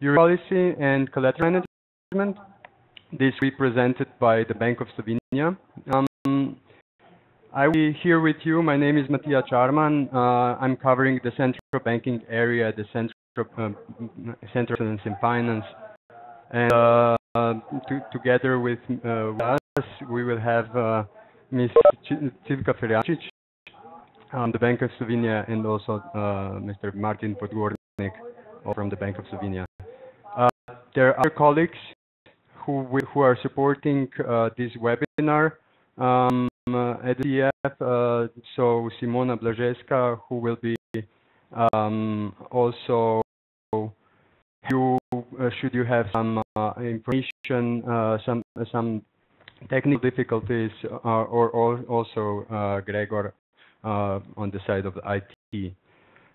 Euro policy and collateral management. This represented by the Bank of Slovenia. Um, I will be here with you. My name is Matija Charman. Uh, I'm covering the central banking area, the central uh, central finance and finance. And uh, to, together with uh, us, we will have uh, Ms. Cilka Ferjačić, um, the Bank of Slovenia, and also uh, Mr. Martin Podgornik from the Bank of Slovenia. Uh, there are other colleagues who who are supporting uh, this webinar um, at the EF. so Simona Blaževska, who will be um, also you uh, should you have some uh, information, uh, some some technical difficulties, or, or, also Gregor on the side of the IT.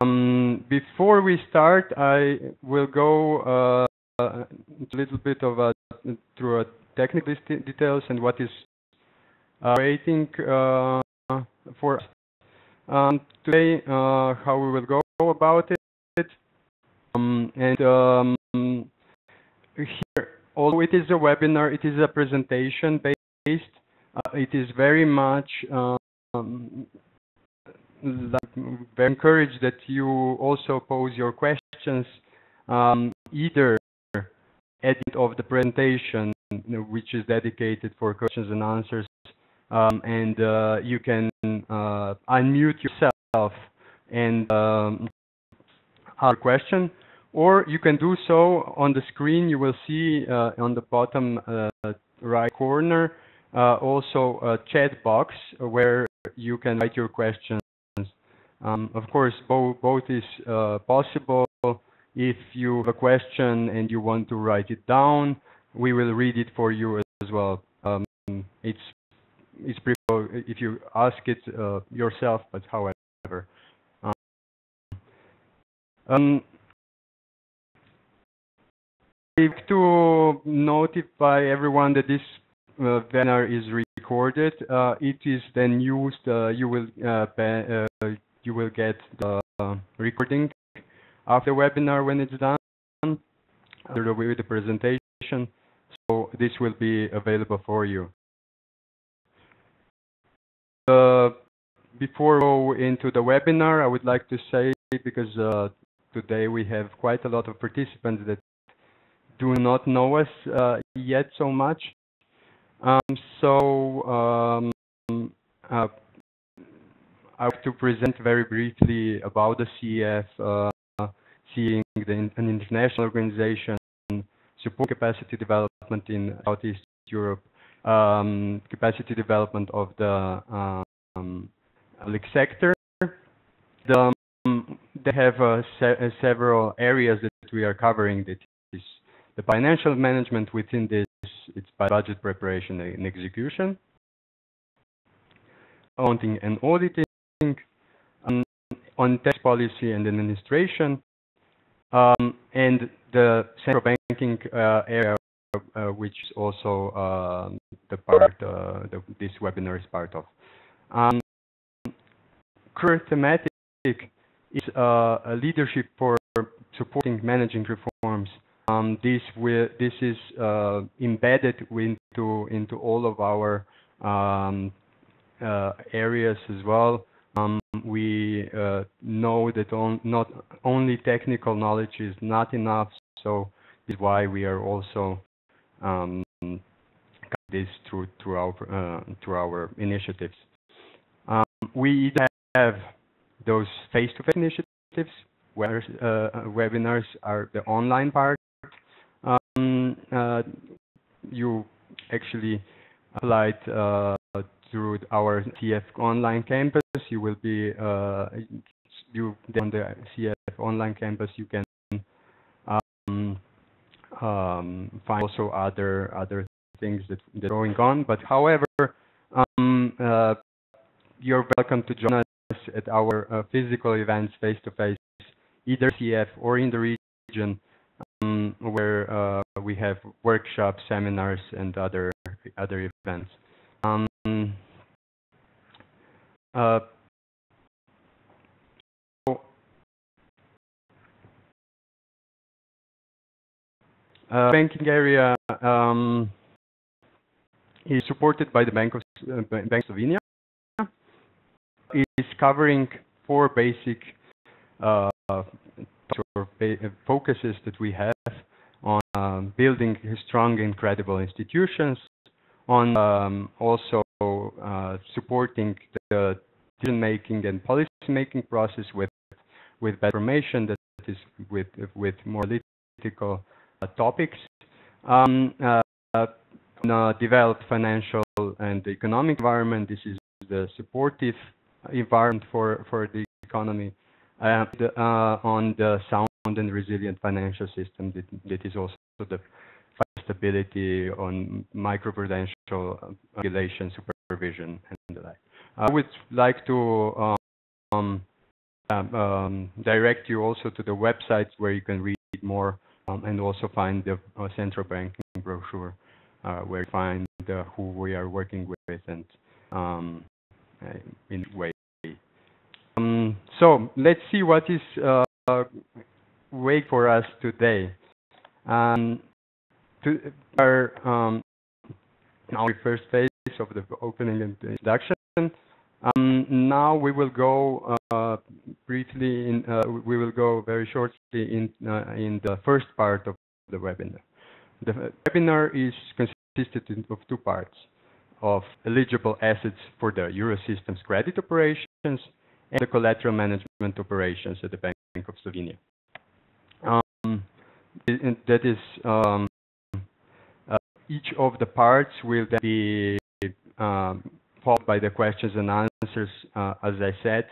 Um, before we start, I will go a little bit of a, through a technical details and what is waiting for us. Um, today, how we will go about it. Um, and um, here, although it is a webinar, it is a presentation based. Uh, it is very much um, very encouraged that you also pose your questions um, either at the end of the presentation, which is dedicated for questions and answers, um, and uh, you can uh, unmute yourself and um, ask a question, or you can do so on the screen. You will see uh, on the bottom uh, right corner uh, also a chat box where you can write your questions. Um, of course, bo both is uh, possible. If you have a question and you want to write it down, we will read it for you as well. Um, it's it's preferable if you ask it uh, yourself, but however. Um, um I have to notify everyone that this uh, webinar is recorded. Uh, it is then used. Uh, you will uh, uh, you will get the recording after the webinar when it's done. After with the presentation, so this will be available for you. Uh, before we go into the webinar, I would like to say because today we have quite a lot of participants that do not know us uh, yet so much. Um, so um, uh, I have to present very briefly about the CEF, uh, seeing the, an international organization, support capacity development in Southeast Europe, um, capacity development of the um, public sector. The, um, they have uh, se several areas that we are covering that is the financial management within this, it's by budget preparation and execution, accounting and auditing, on tax policy and administration, um, and the central banking uh, area, uh, which is also uh, the part uh, the, this webinar is part of. Um, current thematic is uh, a leadership for supporting managing reforms um, this will this is uh, embedded into into all of our um, areas as well. Um, we uh, know that on, not only technical knowledge is not enough, so this is why we are also um, this through through our uh, through our initiatives. Um, we have those face-to-face -face initiatives where uh, webinars are the online part um, uh, you actually applied uh, through our CEF online campus. You will be uh, you on the CEF online campus. You can um, um, find also other other things that, that are going on. But however, um, uh, you're welcome to join us at our uh, physical events face to face, either CEF or in the region um, where uh, we have workshops, seminars, and other other events. Um, uh, uh, banking area um, is supported by the Bank of uh, Bank Slovenia. It is covering four basic uh, focuses that we have on um, building strong and credible institutions, on um, also uh, supporting the decision-making and policy-making process with with better information that is with with more political uh, topics. Um, uh, developed financial and economic environment. This is the supportive environment for for the economy. And, uh, on the sound and resilient financial system that, that is also the stability on microprudential regulation, and the like. I would like to um, um, um, direct you also to the websites where you can read more um, and also find the uh, central banking brochure uh, where you find uh, who we are working with and um, uh, in way. So let's see what is uh, wait for us today. Um, to our um, now first phase of the opening and introduction. Um, now we will go uh, briefly in. Uh, we will go very shortly in uh, in the first part of the webinar. The webinar is consisted of two parts: of eligible assets for the Eurosystem's credit operations and the collateral management operations at the Bank of Slovenia. Um, that is, um, uh, each of the parts will then be followed by the questions and answers. Uh, as I said,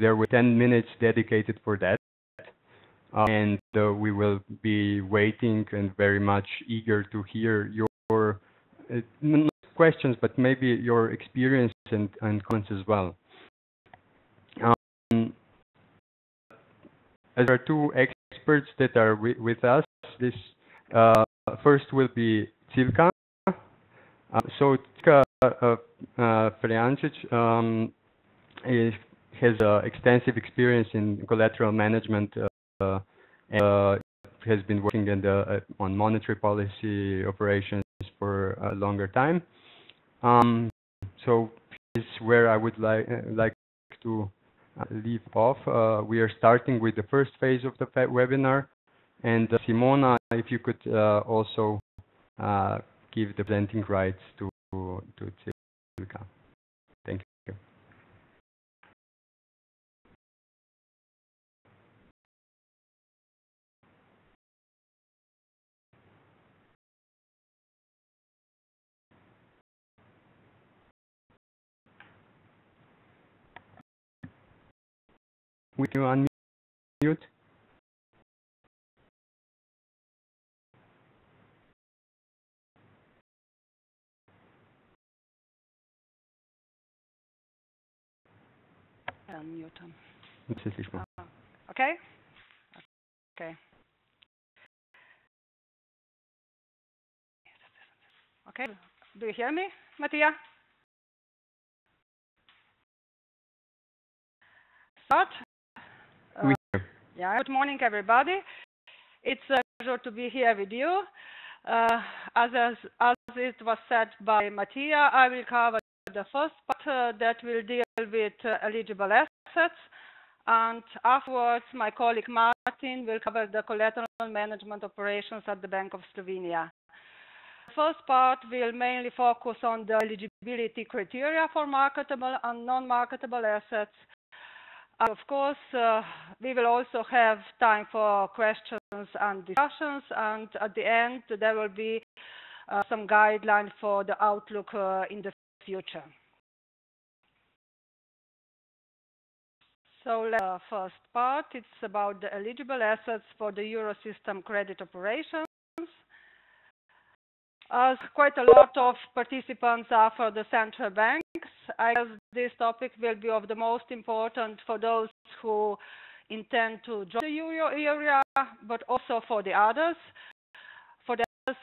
there were 10 minutes dedicated for that. Uh, and uh, we will be waiting and very much eager to hear your questions, but maybe your experience and, and comments as well. Um, there are two experts that are wi with us. This uh, first will be Cilka. Uh, so Cilka uh, uh, um, has uh, extensive experience in collateral management uh, and uh, has been working the, on monetary policy operations for a longer time. Um, so this is where I would like like to leave off. Uh, we are starting with the first phase of the webinar. And uh, Simona, if you could uh, also give the presenting rights to, to Cilka. Thank you. Would you unmute? Tatsächlich. Uh, okay? Okay. Okay. Do you hear me, Matija? Start. Hear. Yeah. Good morning, everybody. It's a pleasure to be here with you. Uh, as, as, as it was said by Matija, I will cover the first part uh, that will deal with uh, eligible assets. And afterwards, my colleague Martin will cover the collateral management operations at the Bank of Slovenia. The first part will mainly focus on the eligibility criteria for marketable and non-marketable assets. And of course, uh, we will also have time for questions and discussions. And at the end, there will be uh, some guidelines for the outlook uh, in the future. So the uh, first part, it's about the eligible assets for the Eurosystem credit operations. As quite a lot of participants are for the central banks, I guess this topic will be of the most important for those who intend to join the euro area, but also for the others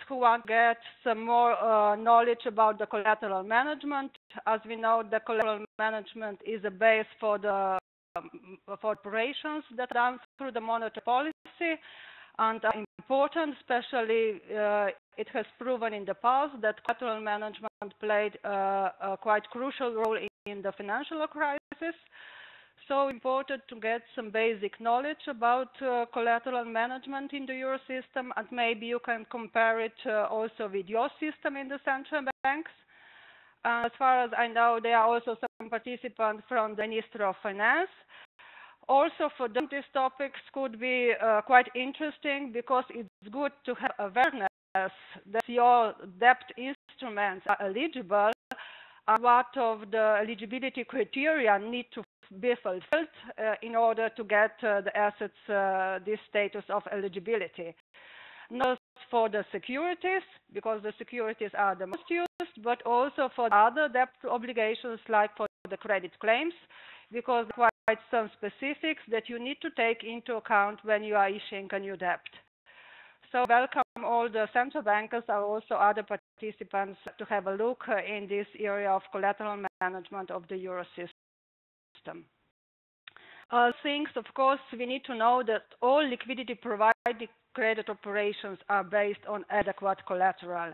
who want to get some more uh, knowledge about the collateral management. As we know, the collateral management is a base for the um, for operations that are done through the monetary policy. and are important, especially uh, it has proven in the past that collateral management played uh, a quite crucial role in, in the financial crisis. So important to get some basic knowledge about uh, collateral management in the euro system, and maybe you can compare it uh, also with your system in the central banks. as far as I know, there are also some participants from the Ministry of Finance. Also, for them, these topics could be uh, quite interesting because it's good to have awareness that your debt instruments are eligible and what of the eligibility criteria need to be fulfilled uh, in order to get uh, the assets uh, this status of eligibility. Not for the securities, because the securities are the most used, but also for other debt obligations like for the credit claims, because quite some specifics that you need to take into account when you are issuing a new debt. So welcome all the central bankers and also other participants to have a look in this area of collateral management of the euro system. Uh, things, of course, we need to know that all liquidity provided credit operations are based on adequate collateral.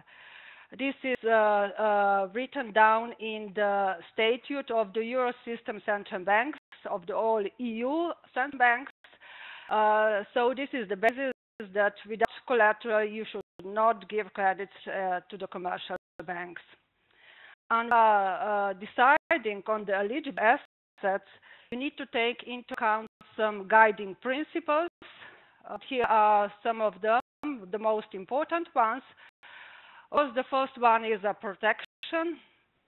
This is uh, uh, written down in the statute of the Eurosystem central banks of the all EU central banks. Uh, so this is the basis that without collateral you should not give credits uh, to the commercial banks. And uh, uh, deciding on the eligible assets, you need to take into account some guiding principles. here are some of them, the most important ones course, the first one is a protection.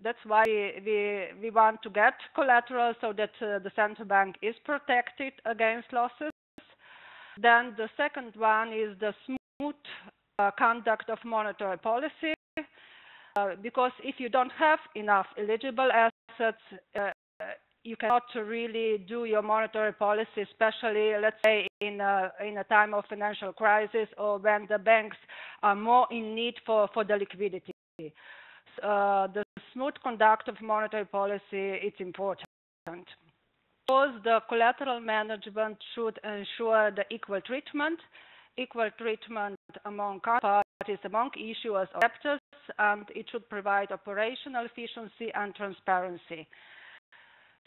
That's why we, we want to get collateral so that uh, the central bank is protected against losses. Then the second one is the smooth uh, conduct of monetary policy. Uh, because if you don't have enough eligible assets, uh, you cannot really do your monetary policy, especially, let's say, in a, in a time of financial crisis or when the banks are more in need for, for the liquidity. Uh, the smooth conduct of monetary policy is important. Because the collateral management should ensure the equal treatment, equal treatment among parties, among issuers or debtors, and it should provide operational efficiency and transparency.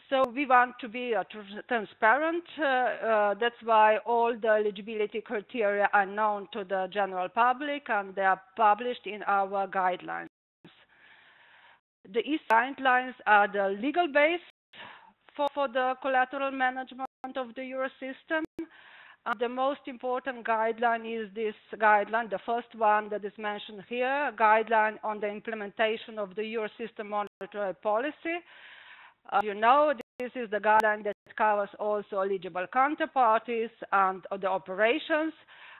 So we want to be uh, transparent. Uh, uh, that's why all the eligibility criteria are known to the general public and they are published in our guidelines. The EC guidelines are the legal base for, for the collateral management of the euro system. And the most important guideline is this guideline, the first one that is mentioned here, guideline on the implementation of the euro system monetary policy. Uh, you know, this is the guideline that covers also eligible counterparties and the operations.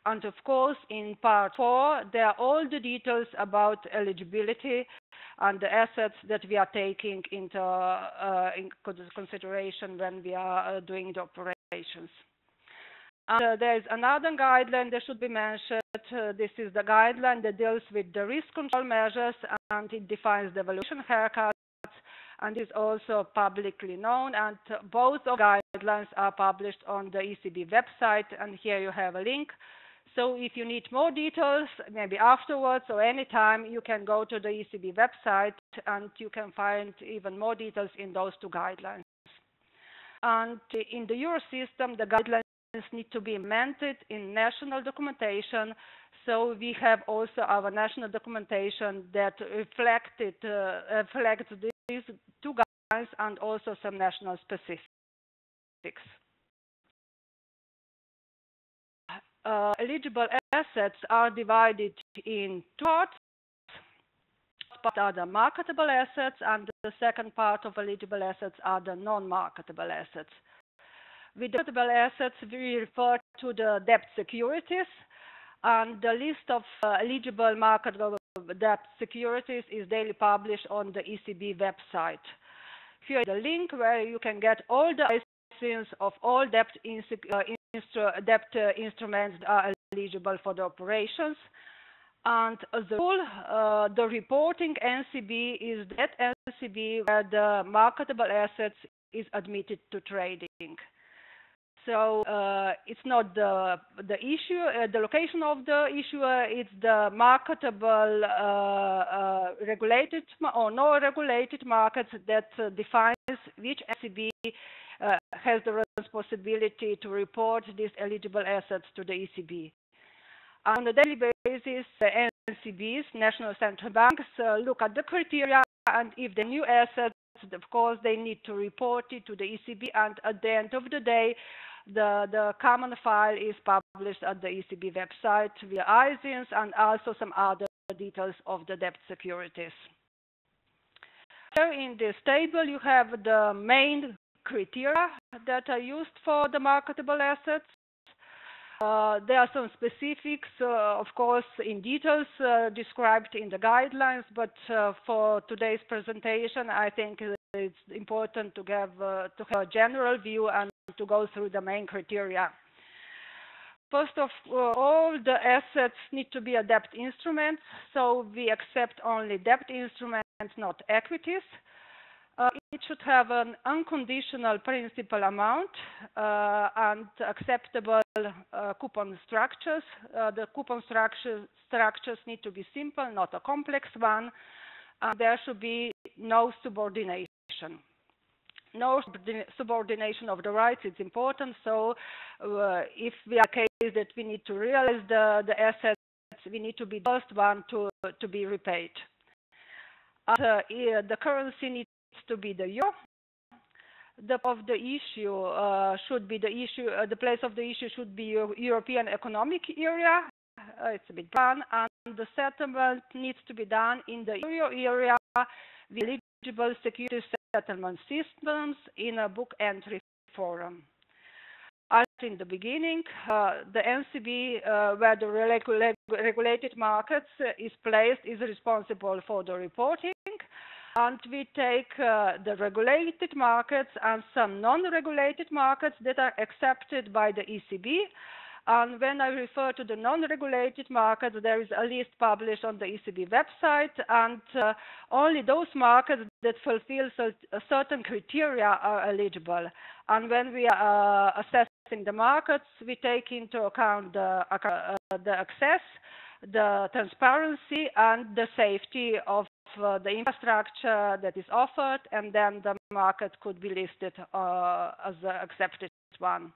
And of course, in part four, there are all the details about eligibility and the assets that we are taking into uh, in consideration when we are uh, doing the operations. And uh, there is another guideline that should be mentioned. Uh, this is the guideline that deals with the risk control measures and it defines the valuation haircut and is also publicly known. And both of guidelines are published on the ECB website, and here you have a link. So if you need more details, maybe afterwards or anytime, you can go to the ECB website and you can find even more details in those two guidelines. And in the Euro system, the guidelines need to be implemented in national documentation. So we have also our national documentation that reflected, uh, reflects these two guidelines and also some national specifics. Uh, eligible assets are divided in two parts. Part are the marketable assets, and the second part of eligible assets are the non-marketable assets. With marketable assets, we refer to the debt securities, and the list of uh, eligible marketable debt securities is daily published on the ECB website. Here is the link where you can get all the listings of all debt, uh, instru debt uh, instruments that are eligible for the operations. And as a rule, uh, the reporting NCB is that NCB where the marketable assets is admitted to trading. So uh, it's not the the issue, uh, the location of the issuer. It's the marketable, uh, uh regulated or no regulated markets that uh, defines which uh, has the responsibility to report these eligible assets to the ECB. On a daily basis, the NCBs, national central banks, look at the criteria, and if the new assets of course, they need to report it to the ECB, and at the end of the day, the, the common file is published at the ECB website via ISINs and also some other details of the debt securities. Here in this table, you have the main criteria that are used for the marketable assets. Uh, there are some specifics, uh, of course, in details uh, described in the guidelines, but uh, for today's presentation, I think it's important to have, uh, to have a general view and to go through the main criteria. First of all, the assets need to be a debt instrument, so we accept only debt instruments, not equities. Uh, it should have an unconditional principal amount uh, and acceptable uh, coupon structures. Uh, the coupon structure, structures need to be simple, not a complex one. There should be no subordination no subordination of the rights is important. So uh, if we are case that we need to realize the, the assets, we need to be the first one to, to be repaid. Uh, the currency needs to be the euro. The of the issue uh, should be the issue. Uh, the place of the issue should be European Economic Area. Uh, it's a bit plan, and the settlement needs to be done in the euro area with eligible security settlement systems in a book entry form. As in the beginning, uh, the NCB, uh, where the regulated markets uh, is placed, is responsible for the reporting. And we take uh, the regulated markets and some non-regulated markets that are accepted by the ECB and when I refer to the non-regulated markets, there is a list published on the ECB website, and uh, only those markets that fulfill certain criteria are eligible. And when we are uh, assessing the markets, we take into account the, uh, the access, the transparency, and the safety of uh, the infrastructure that is offered, and then the market could be listed uh, as an accepted one.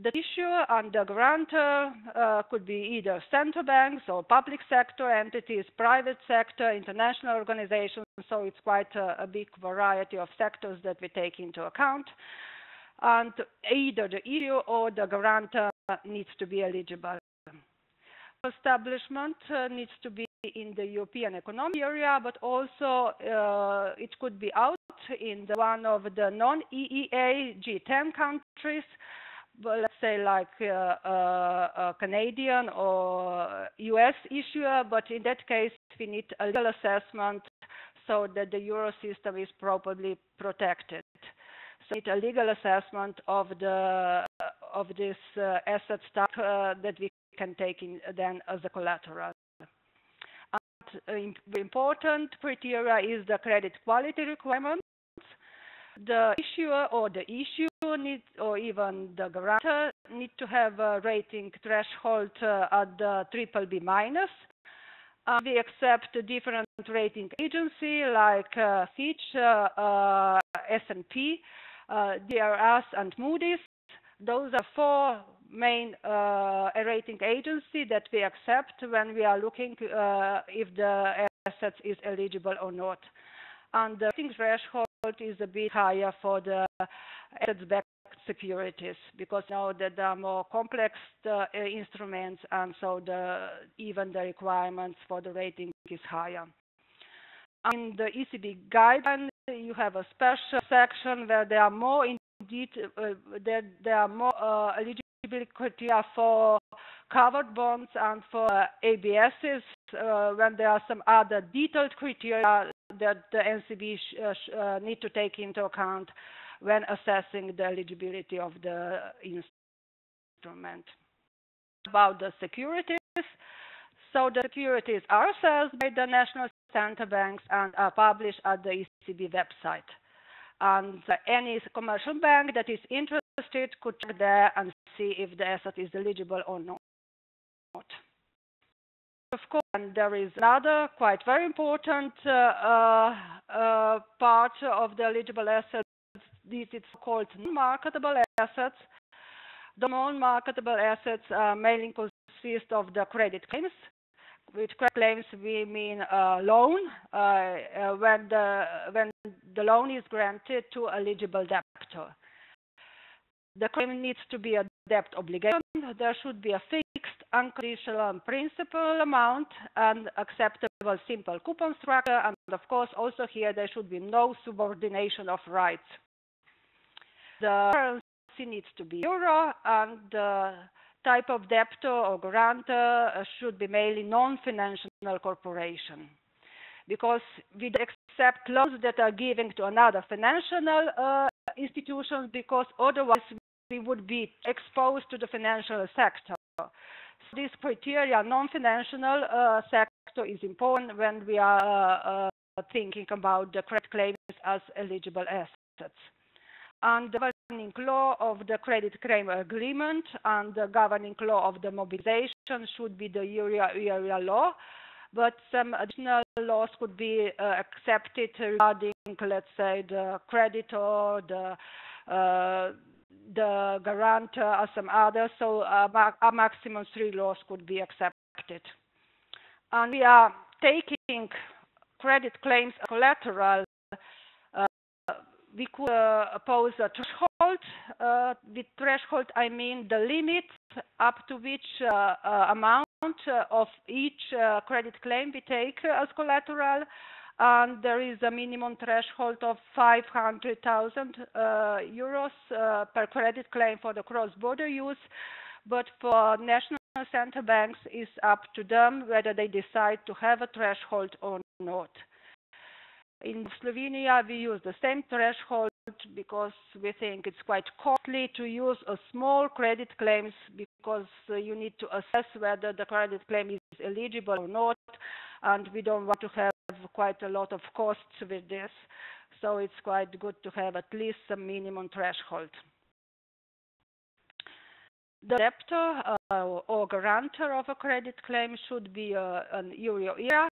The issuer and the grantor uh, could be either central banks or public sector entities, private sector, international organizations, so it's quite a, a big variety of sectors that we take into account. And either the issuer or the grantor needs to be eligible. Establishment uh, needs to be in the European economic area, but also uh, it could be out in the one of the non-EEA G10 countries well, let's say like uh, uh, a Canadian or US issuer, but in that case we need a legal assessment so that the euro system is properly protected. So we need a legal assessment of the of this uh, asset stock uh, that we can take in then as a collateral. Uh, important criteria is the credit quality requirement the issuer or the issue or even the guarantor need to have a rating threshold uh, at the triple B minus. Uh, we accept different rating agency like uh, Fitch, uh, uh, S&P, uh, DBRS, and Moody's. Those are four main rating agency that we accept when we are looking if the asset is eligible or not. And the rating threshold is a bit higher for the asset-backed securities because now that there are more complex uh, instruments and so the even the requirements for the rating is higher. In the ECB guideline, you have a special section where there are more indeed uh, there, there are more uh, eligibility criteria for covered bonds and for uh, ABSs uh, when there are some other detailed criteria that the NCB uh, uh, need to take into account when assessing the eligibility of the instrument. About the securities, so the securities are assessed by the national central banks and are published at the ECB website. And any commercial bank that is interested could check there and see if the asset is eligible or not. Of course, and there is another quite very important uh, uh, part of the eligible assets. This is called non-marketable assets. The non-marketable assets uh, mainly consist of the credit claims. With credit claims, we mean a loan when the when the loan is granted to eligible debtor. The claim needs to be a debt obligation. There should be a fixed unconditional principal amount and acceptable simple coupon structure. And of course, also here there should be no subordination of rights. The currency needs to be euro and the type of debtor or guarantor should be mainly non-financial corporation because we accept loans that are given to another financial uh, institutions because otherwise we would be exposed to the financial sector. So this criteria, non-financial uh, sector, is important when we are uh, thinking about the credit claims as eligible assets. And the governing law of the credit claim agreement and the governing law of the mobilization should be the area, area law but some additional laws could be uh, accepted regarding, let's say, the creditor, the uh, the guarantor, or some others. So uh, a maximum three laws could be accepted. And we are taking credit claims as collateral. Uh, we could uh, a threshold. Uh, with threshold, I mean the limit up to which uh, amount of each credit claim we take as collateral and there is a minimum threshold of 500,000 uh, euros uh, per credit claim for the cross-border use. But for national central banks, it's up to them whether they decide to have a threshold or not. In Slovenia, we use the same threshold because we think it's quite costly to use a small credit claims because uh, you need to assess whether the credit claim is eligible or not, and we don't want to have quite a lot of costs with this. So it's quite good to have at least some minimum threshold. The debtor uh, or guarantor of a credit claim should be uh, an euro area.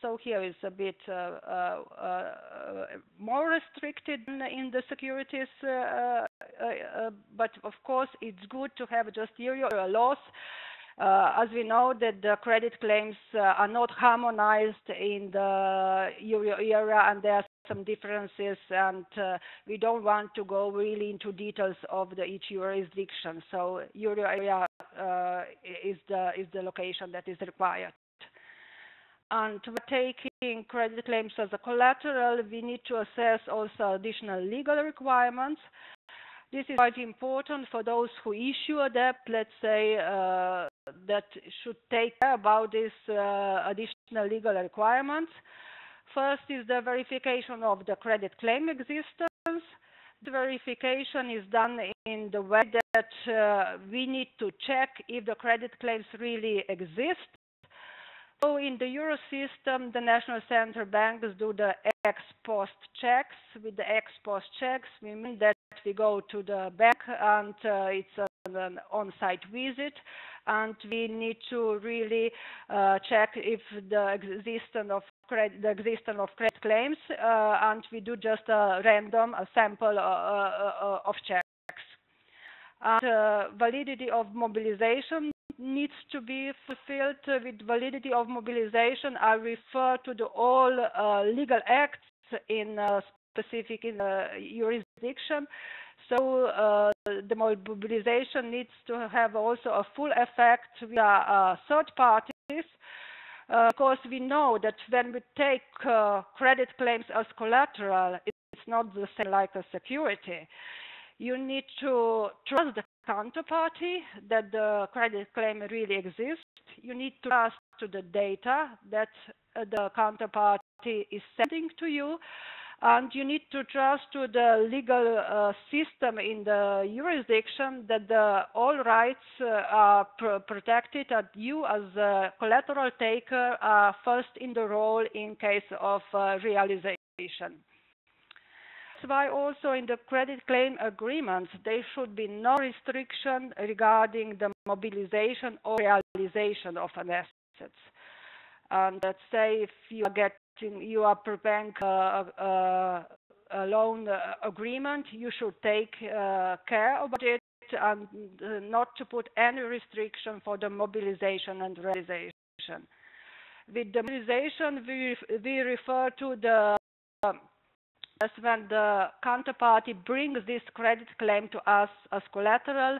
So here is a bit uh, uh, uh more restricted in the securities, uh, but of course it's good to have just euro uh, as we know that the credit claims uh, are not harmonized in the euro area and there are some differences and uh, we don't want to go really into details of the each jurisdiction. So euro area uh, is the is the location that is required. And taking credit claims as a collateral, we need to assess also additional legal requirements. This is quite important for those who issue a debt, let's say, uh, that should take care about these uh, additional legal requirements. First is the verification of the credit claim existence. The verification is done in the way that uh, we need to check if the credit claims really exist so in the Euro system, the national central banks do the ex post checks. With the ex post checks, we mean that we go to the bank and uh, it's an on-site visit, and we need to really uh, check if the existence of credit, the existence of credit claims, uh, and we do just a random, a sample uh, uh, uh, of checks. And validity of mobilization needs to be fulfilled with validity of mobilization. I refer to the all uh, legal acts in uh, specific in uh, jurisdiction. So uh, the mobilization needs to have also a full effect via uh, third parties. Uh, course, we know that when we take credit claims as collateral, it's not the same like a security you need to trust the counterparty that the credit claim really exists. You need to trust to the data that uh, the counterparty is sending to you. And you need to trust to the legal uh, system in the jurisdiction that the, all rights uh, are pr protected and you as a collateral taker are first in the role in case of uh, realization That's why also in the credit claim agreements there should be no restriction regarding the mobilization or realization of an assets. And let's say if you are getting you are preparing a, a, a loan agreement, you should take uh, care about it and uh, not to put any restriction for the mobilization and realization. With the mobilization, we, we refer to the um, when the counterparty brings this credit claim to us as collateral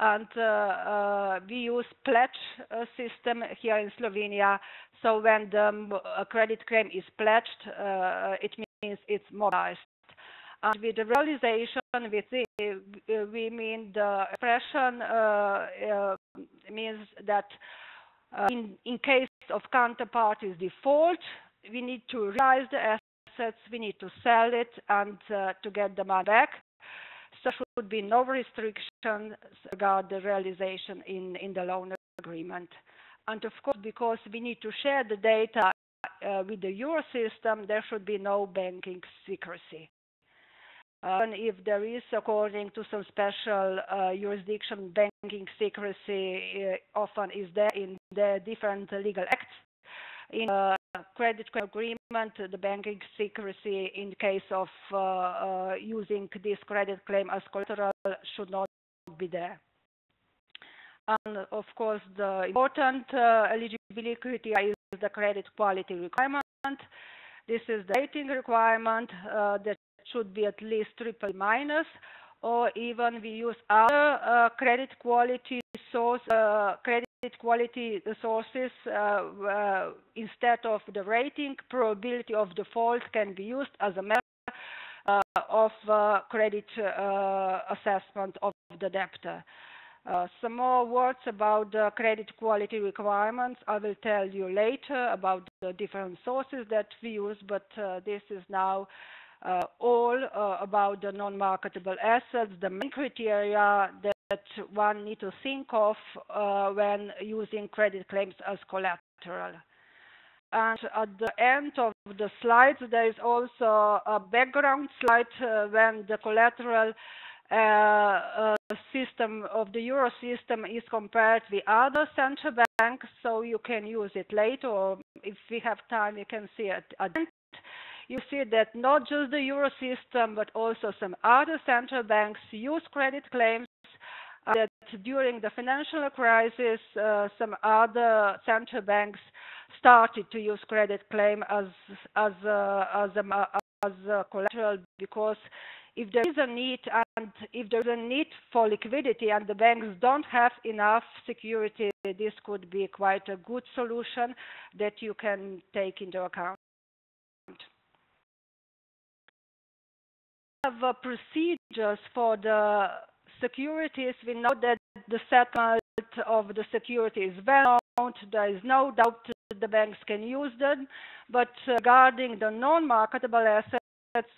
and uh, uh, we use pledge uh, system here in Slovenia. So when the credit claim is pledged, uh, it means it's mobilized. And with the realization, we, see, we mean the expression uh, uh, means that in, in case of counterparty's default, we need to realize the assets, we need to sell it and uh, to get the money back. There should be no restrictions regarding the realization in, in the loan agreement. And of course, because we need to share the data uh, with the euro system, there should be no banking secrecy. Uh, and if there is, according to some special uh, jurisdiction, banking secrecy uh, often is there in the different legal acts. In uh, credit agreement, the banking secrecy in case of uh, uh, using this credit claim as collateral should not be there. And of course, the important uh, eligibility criteria is the credit quality requirement. This is the rating requirement that should be at least triple minus, or even we use other uh, credit quality source uh, credit quality sources uh, uh, instead of the rating, probability of default can be used as a measure uh, of credit assessment of the debtor. Uh, some more words about the credit quality requirements. I will tell you later about the different sources that we use, but uh, this is now uh, all about the non-marketable assets, the main criteria that one need to think of uh, when using credit claims as collateral. And at the end of the slides, there is also a background slide uh, when the collateral uh, uh, system of the euro system is compared with other central banks, so you can use it later, or if we have time, you can see it at the end. You see that not just the euro system, but also some other central banks use credit claims that during the financial crisis, uh, some other central banks started to use credit claim as as uh, as a, as a collateral because if there is a need and if there's a need for liquidity and the banks don't have enough security, this could be quite a good solution that you can take into account. We have uh, procedures for the securities, we know that the settlement of the security is well known. There is no doubt the banks can use them. But regarding the non-marketable assets,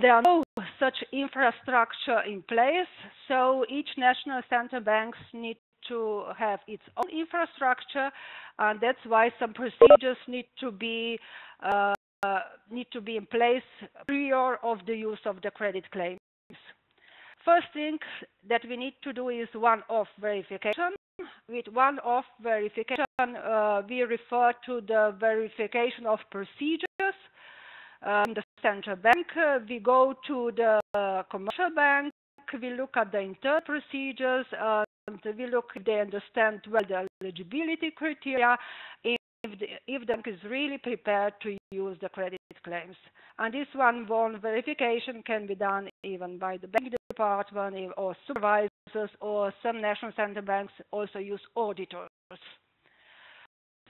there are no such infrastructure in place. So each national central banks need to have its own infrastructure, and that's why some procedures need to be uh, need to be in place prior of the use of the credit claims. First thing that we need to do is one-off verification. With one-off verification, uh, we refer to the verification of procedures. Um, the central bank, uh, we go to the uh, commercial bank, we look at the internal procedures, and we look if they understand well the eligibility criteria, if the, if the bank is really prepared to use the credit claims. And this one one verification can be done even by the bank department or supervisors or some national central banks also use auditors.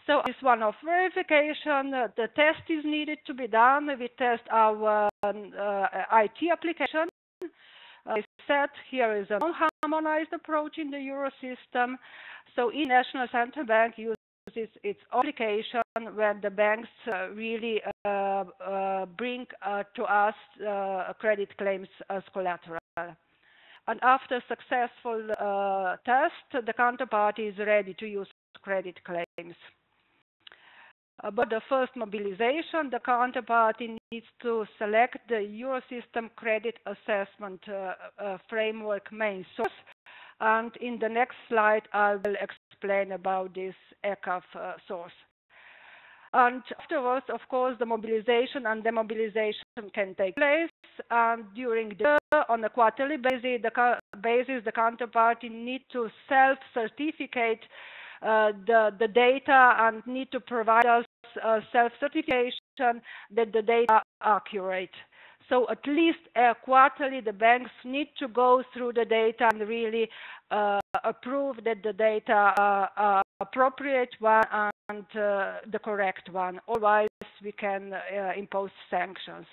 So this one of verification, uh, the test is needed to be done. We test our um, uh, IT application. Uh, I said here is a non-harmonized approach in the euro system. So each national central bank uses its application when the banks uh, really uh, uh, bring to us credit claims as collateral. And after successful test, the counterparty is ready to use credit claims. About the first mobilization, the counterparty needs to select the Eurosystem credit assessment uh, uh, framework main source. And in the next slide, I will explain about this ECAF uh, source. And afterwards, of course, the mobilization and demobilization can take place. And during the on a quarterly basis, the basis, the counterparty need to self-certificate uh, the the data and need to provide us uh, self-certification that the data are accurate. So at least uh, quarterly, the banks need to go through the data and really uh, approve that the data are, are appropriate one and uh, the correct one. Otherwise, we can uh, impose sanctions.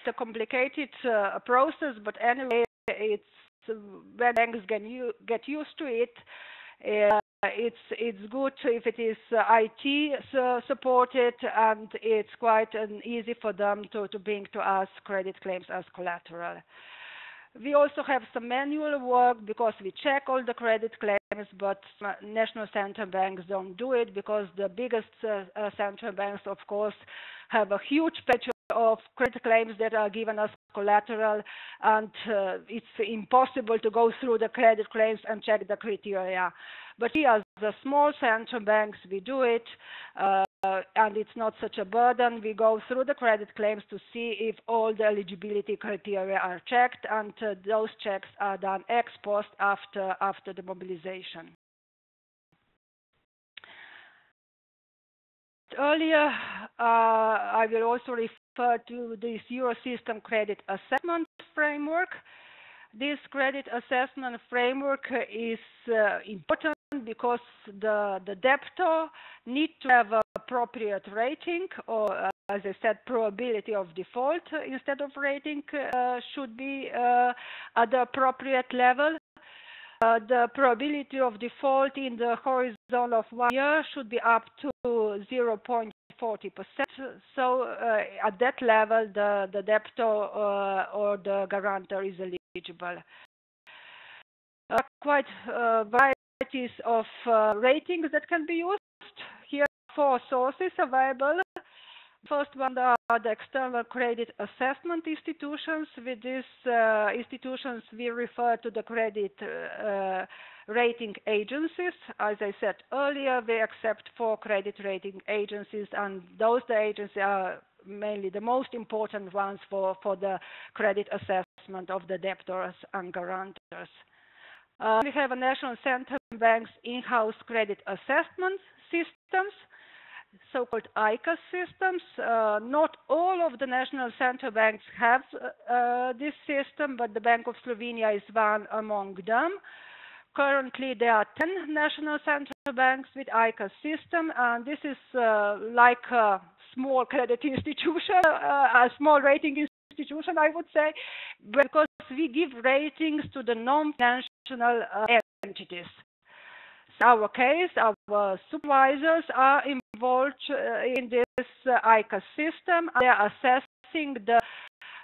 It's a complicated uh, process, but anyway, it's when banks get, get used to it. Uh, it's it's good if it is uh, IT supported and it's quite an easy for them to, to bring to us credit claims as collateral. We also have some manual work because we check all the credit claims, but national central banks don't do it because the biggest uh, uh, central banks, of course, have a huge patch of credit claims that are given as collateral, and uh, it's impossible to go through the credit claims and check the criteria. But we, as the small central banks, we do it, uh, and it's not such a burden. We go through the credit claims to see if all the eligibility criteria are checked, and uh, those checks are done ex post after after the mobilization. Earlier, uh, I will also refer to this Eurosystem credit assessment framework. This credit assessment framework is uh, important because the, the debtor need to have appropriate rating or uh, as I said, probability of default instead of rating uh, should be uh, at the appropriate level. Uh, the probability of default in the horizon of one year should be up to 0.40%. So uh, at that level, the, the debtor uh, or the guarantor is eligible. quite varieties of ratings that can be used. Here four sources available. First one are the external credit assessment institutions. With these uh, institutions, we refer to the credit uh, rating agencies. As I said earlier, we accept four credit rating agencies, and those the agencies are mainly the most important ones for, for the credit assessment of the debtors and guarantors. Uh, we have a national central bank's in-house credit assessment systems so-called ICAS systems. Uh, not all of the national central banks have uh, uh, this system, but the Bank of Slovenia is one among them. Currently, there are 10 national central banks with ICAS system, and this is uh, like a small credit institution, uh, a small rating institution, I would say, because we give ratings to the non-national uh, entities our case, our supervisors are involved uh, in this uh, ICAS system. They are assessing the,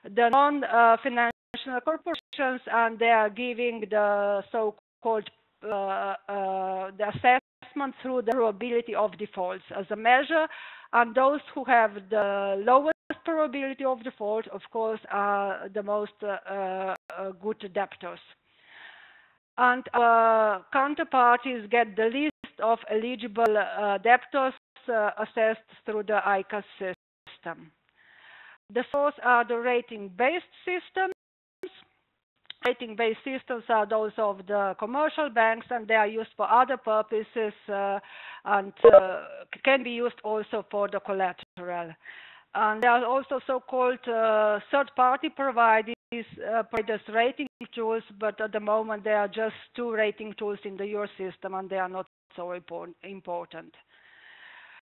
the non-financial corporations and they are giving the so-called uh, uh, the assessment through the probability of defaults as a measure. And those who have the lowest probability of default, of course, are the most uh, uh, good debtors and our counterparties get the list of eligible uh, debtors uh, assessed through the ICAS system. The fourth are the rating-based systems. Rating-based systems are those of the commercial banks, and they are used for other purposes uh, and uh, can be used also for the collateral. And there are also so-called uh, third-party providers, uh, providers rating tools, but at the moment there are just two rating tools in the Euro system, and they are not so important.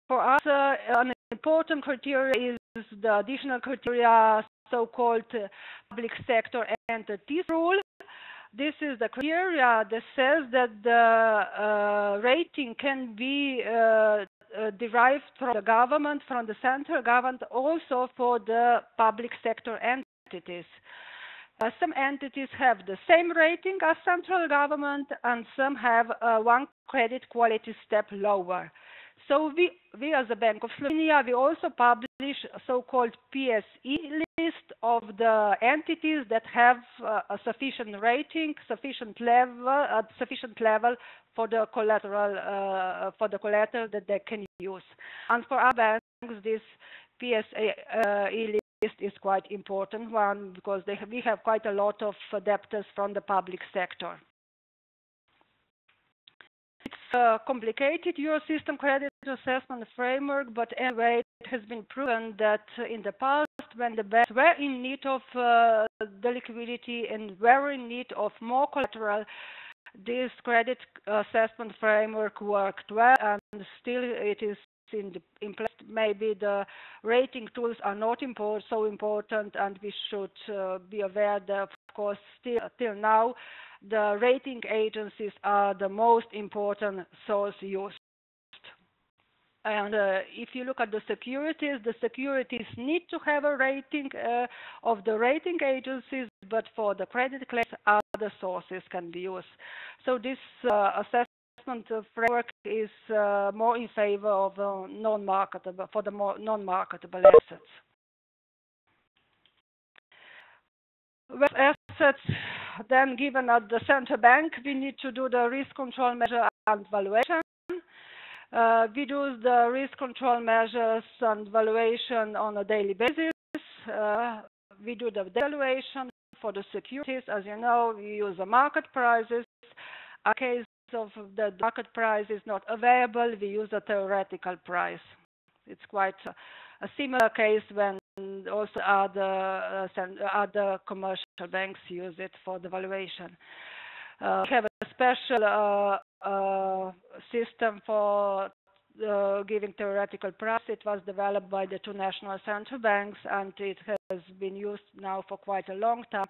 For us, uh, an important criteria is the additional criteria, so-called uh, public sector entities rule. This is the criteria that says that the uh, rating can be uh, uh, derived from the government, from the central government, also for the public sector entities. Uh, some entities have the same rating as central government and some have uh, one credit quality step lower. So we, we as the Bank of Slovenia, we also publish a so-called PSE list of the entities that have uh, a sufficient rating, sufficient level, uh, sufficient level for the collateral, uh, for the collateral that they can use. And for our banks, this PSE list is quite important one because have, we have quite a lot of debtors from the public sector. It's a complicated Eurosystem credit assessment framework, but anyway, it has been proven that in the past, when the banks were in need of uh, the liquidity and were in need of more collateral, this credit assessment framework worked well, and still it is in, the, in place. Maybe the rating tools are not import, so important, and we should uh, be aware that, of course, still till now, the rating agencies are the most important source used. And uh, if you look at the securities, the securities need to have a rating uh, of the rating agencies, but for the credit claims, other sources can be used. So this uh, assessment framework is uh, more in favor of uh, non-marketable for the more non-marketable assets. With assets then given at the central bank, we need to do the risk control measure and valuation. Uh, we do the risk control measures and valuation on a daily basis. Uh, we do the valuation for the securities. As you know, we use the market prices. In case of the market price is not available, we use a theoretical price. It's quite a, a similar case when also other uh, other commercial banks use it for the valuation. Uh, we have a special uh, uh system for uh, giving theoretical price. It was developed by the two national central banks and it has been used now for quite a long time.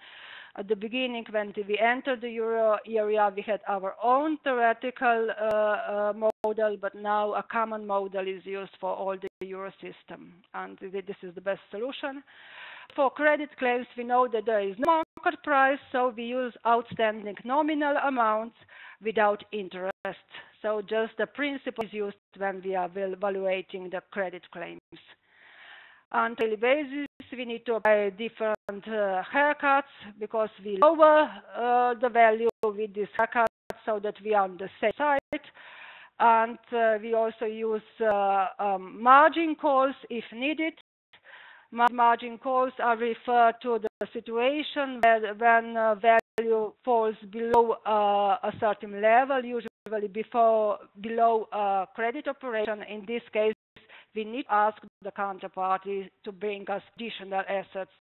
At the beginning, when we entered the euro area, we had our own theoretical uh, model, but now a common model is used for all the euro system, and this is the best solution. For credit claims, we know that there is no market price, so we use outstanding nominal amounts without interest. So just the principle is used when we are evaluating the credit claims. On daily basis, we need to apply different uh, haircuts because we lower uh, the value with this haircut so that we are on the safe side and uh, we also use uh, um, margin calls if needed. Margin calls are referred to the situation where, when uh, value falls below uh, a certain level, usually before below a credit operation. In this case, we need to ask the counterparty to bring us additional assets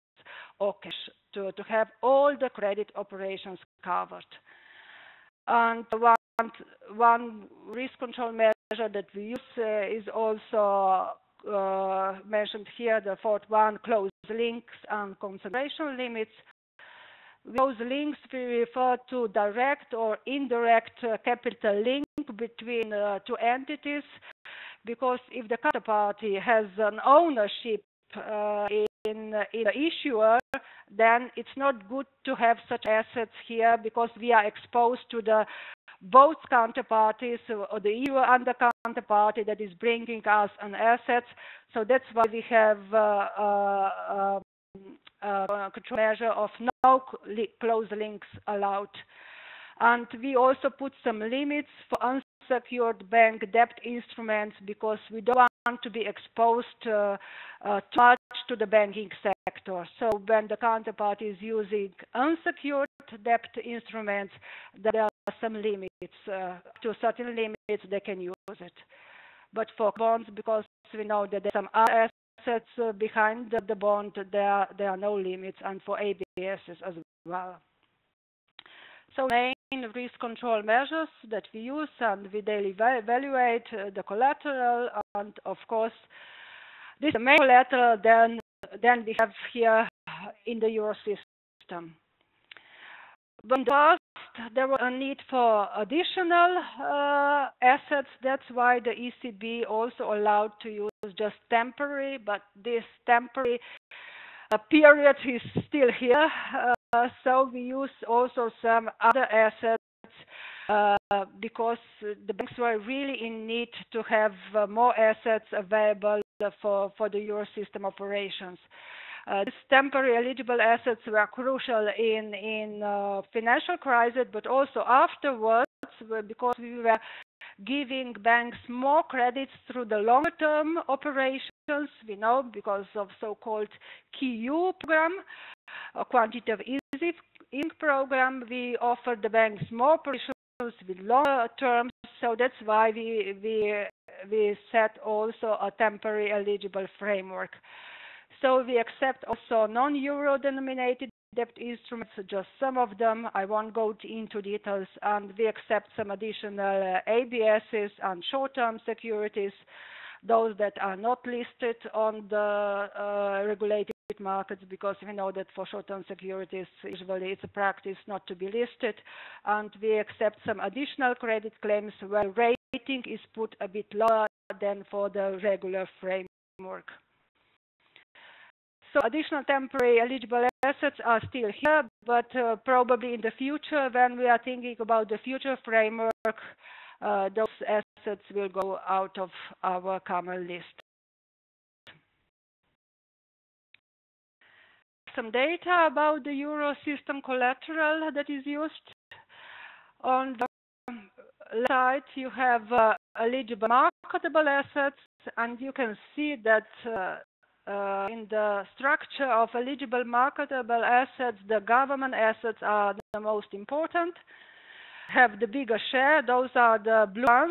or cash to, to have all the credit operations covered. And one one risk control measure that we use uh, is also uh, mentioned here, the fourth one, close links and concentration limits. Those links we refer to direct or indirect uh, capital link between uh, two entities, because if the counterparty has an ownership uh, in, in the issuer, then it's not good to have such assets here because we are exposed to the both counterparties or the EU the counterparty that is bringing us an asset. So that's why we have uh, uh, uh, control measure of no close links allowed. And we also put some limits for unsecured bank debt instruments because we don't want to be exposed uh, uh, too much to the banking sector. So when the counterparty is using unsecured debt instruments, there are some limits. Uh, to certain limits, they can use it. But for bonds, because we know that there's some other assets uh, behind the, bond, there, are no limits, and for ABS as well. So main risk control measures that we use and we daily evaluate uh, the collateral and of course this main collateral then then we have here in the euro system. When past there was a need for additional uh, assets. That's why the ECB also allowed to use just temporary, but this temporary uh, period is still here. Uh, so we use also some other assets uh, because the banks were really in need to have uh, more assets available for, for the Eurosystem operations. Uh, these temporary eligible assets were crucial in in uh, financial crisis, but also afterwards because we were giving banks more credits through the longer-term operations. We know because of so-called QE program, a quantitative easing program, we offered the banks more positions with longer terms. So that's why we we we set also a temporary eligible framework. So we accept also non-euro denominated debt instruments, just some of them. I won't go into details. And we accept some additional uh, ABSs and short-term securities, those that are not listed on the uh, regulated markets, because we know that for short-term securities, usually it's a practice not to be listed. And we accept some additional credit claims where rating is put a bit lower than for the regular framework. So additional temporary eligible assets are still here, but uh, probably in the future, when we are thinking about the future framework, uh, those assets will go out of our common list. Some data about the euro system collateral that is used. On the left side, you have uh, eligible marketable assets, and you can see that uh, in the structure of eligible marketable assets, the government assets are the most important, have the bigger share. Those are the blue ones.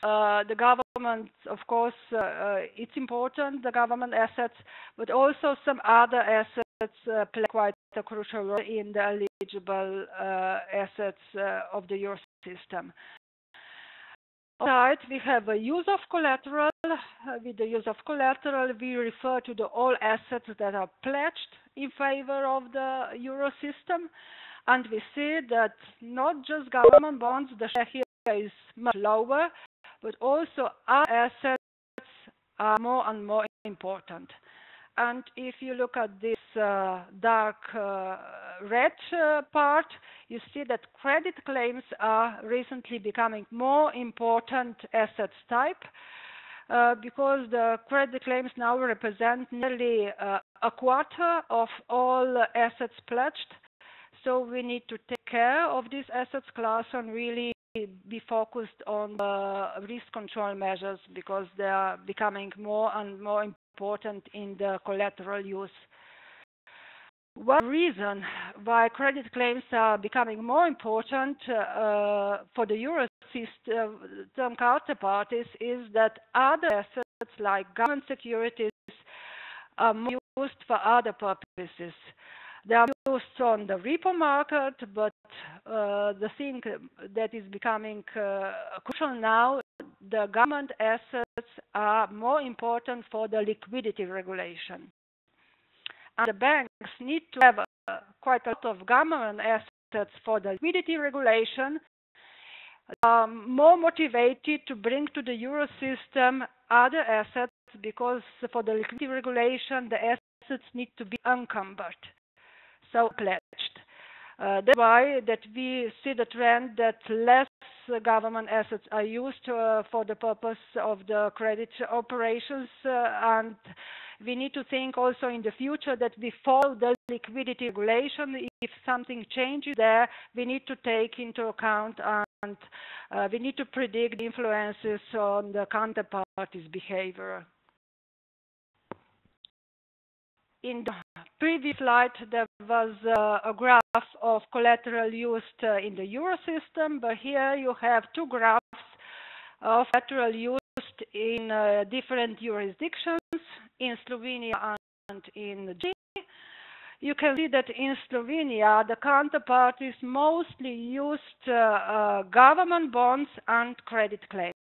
Uh, the government, of course, uh, uh it's important, the government assets, but also some other assets uh, play quite a crucial role in the eligible uh, assets of the euro system. Right, we have a use of collateral. Uh, with the use of collateral, we refer to the all assets that are pledged in favor of the euro system. And we see that not just government bonds, the share here is much lower, but also our assets are more and more important. And if you look at this uh, dark uh, red uh, part, you see that credit claims are recently becoming more important assets type uh, because the credit claims now represent nearly uh, a quarter of all assets pledged. So we need to take care of this assets class and really be focused on the risk control measures because they are becoming more and more important in the collateral use. One reason why credit claims are becoming more important uh, for the euro system counterparties is that other assets like government securities are used for other purposes. They are used on the repo market, but uh, the thing that is becoming uh, crucial now the government assets are more important for the liquidity regulation. And the banks need to have uh, quite a lot of government assets for the liquidity regulation, um, more motivated to bring to the euro system other assets because for the liquidity regulation, the assets need to be encumbered, so pledged. Uh, that's why that we see the trend that less government assets are used uh, for the purpose of the credit operations, uh, and we need to think also in the future that we follow the liquidity regulation. If something changes there, we need to take into account and uh, we need to predict influences on the counterparty's behavior. In the previous slide, there was uh, a graph of collateral used uh, in the euro system, but here you have two graphs of collateral used in uh, different jurisdictions, in Slovenia and in Germany. You can see that in Slovenia, the counterparties mostly used uh, uh, government bonds and credit claims.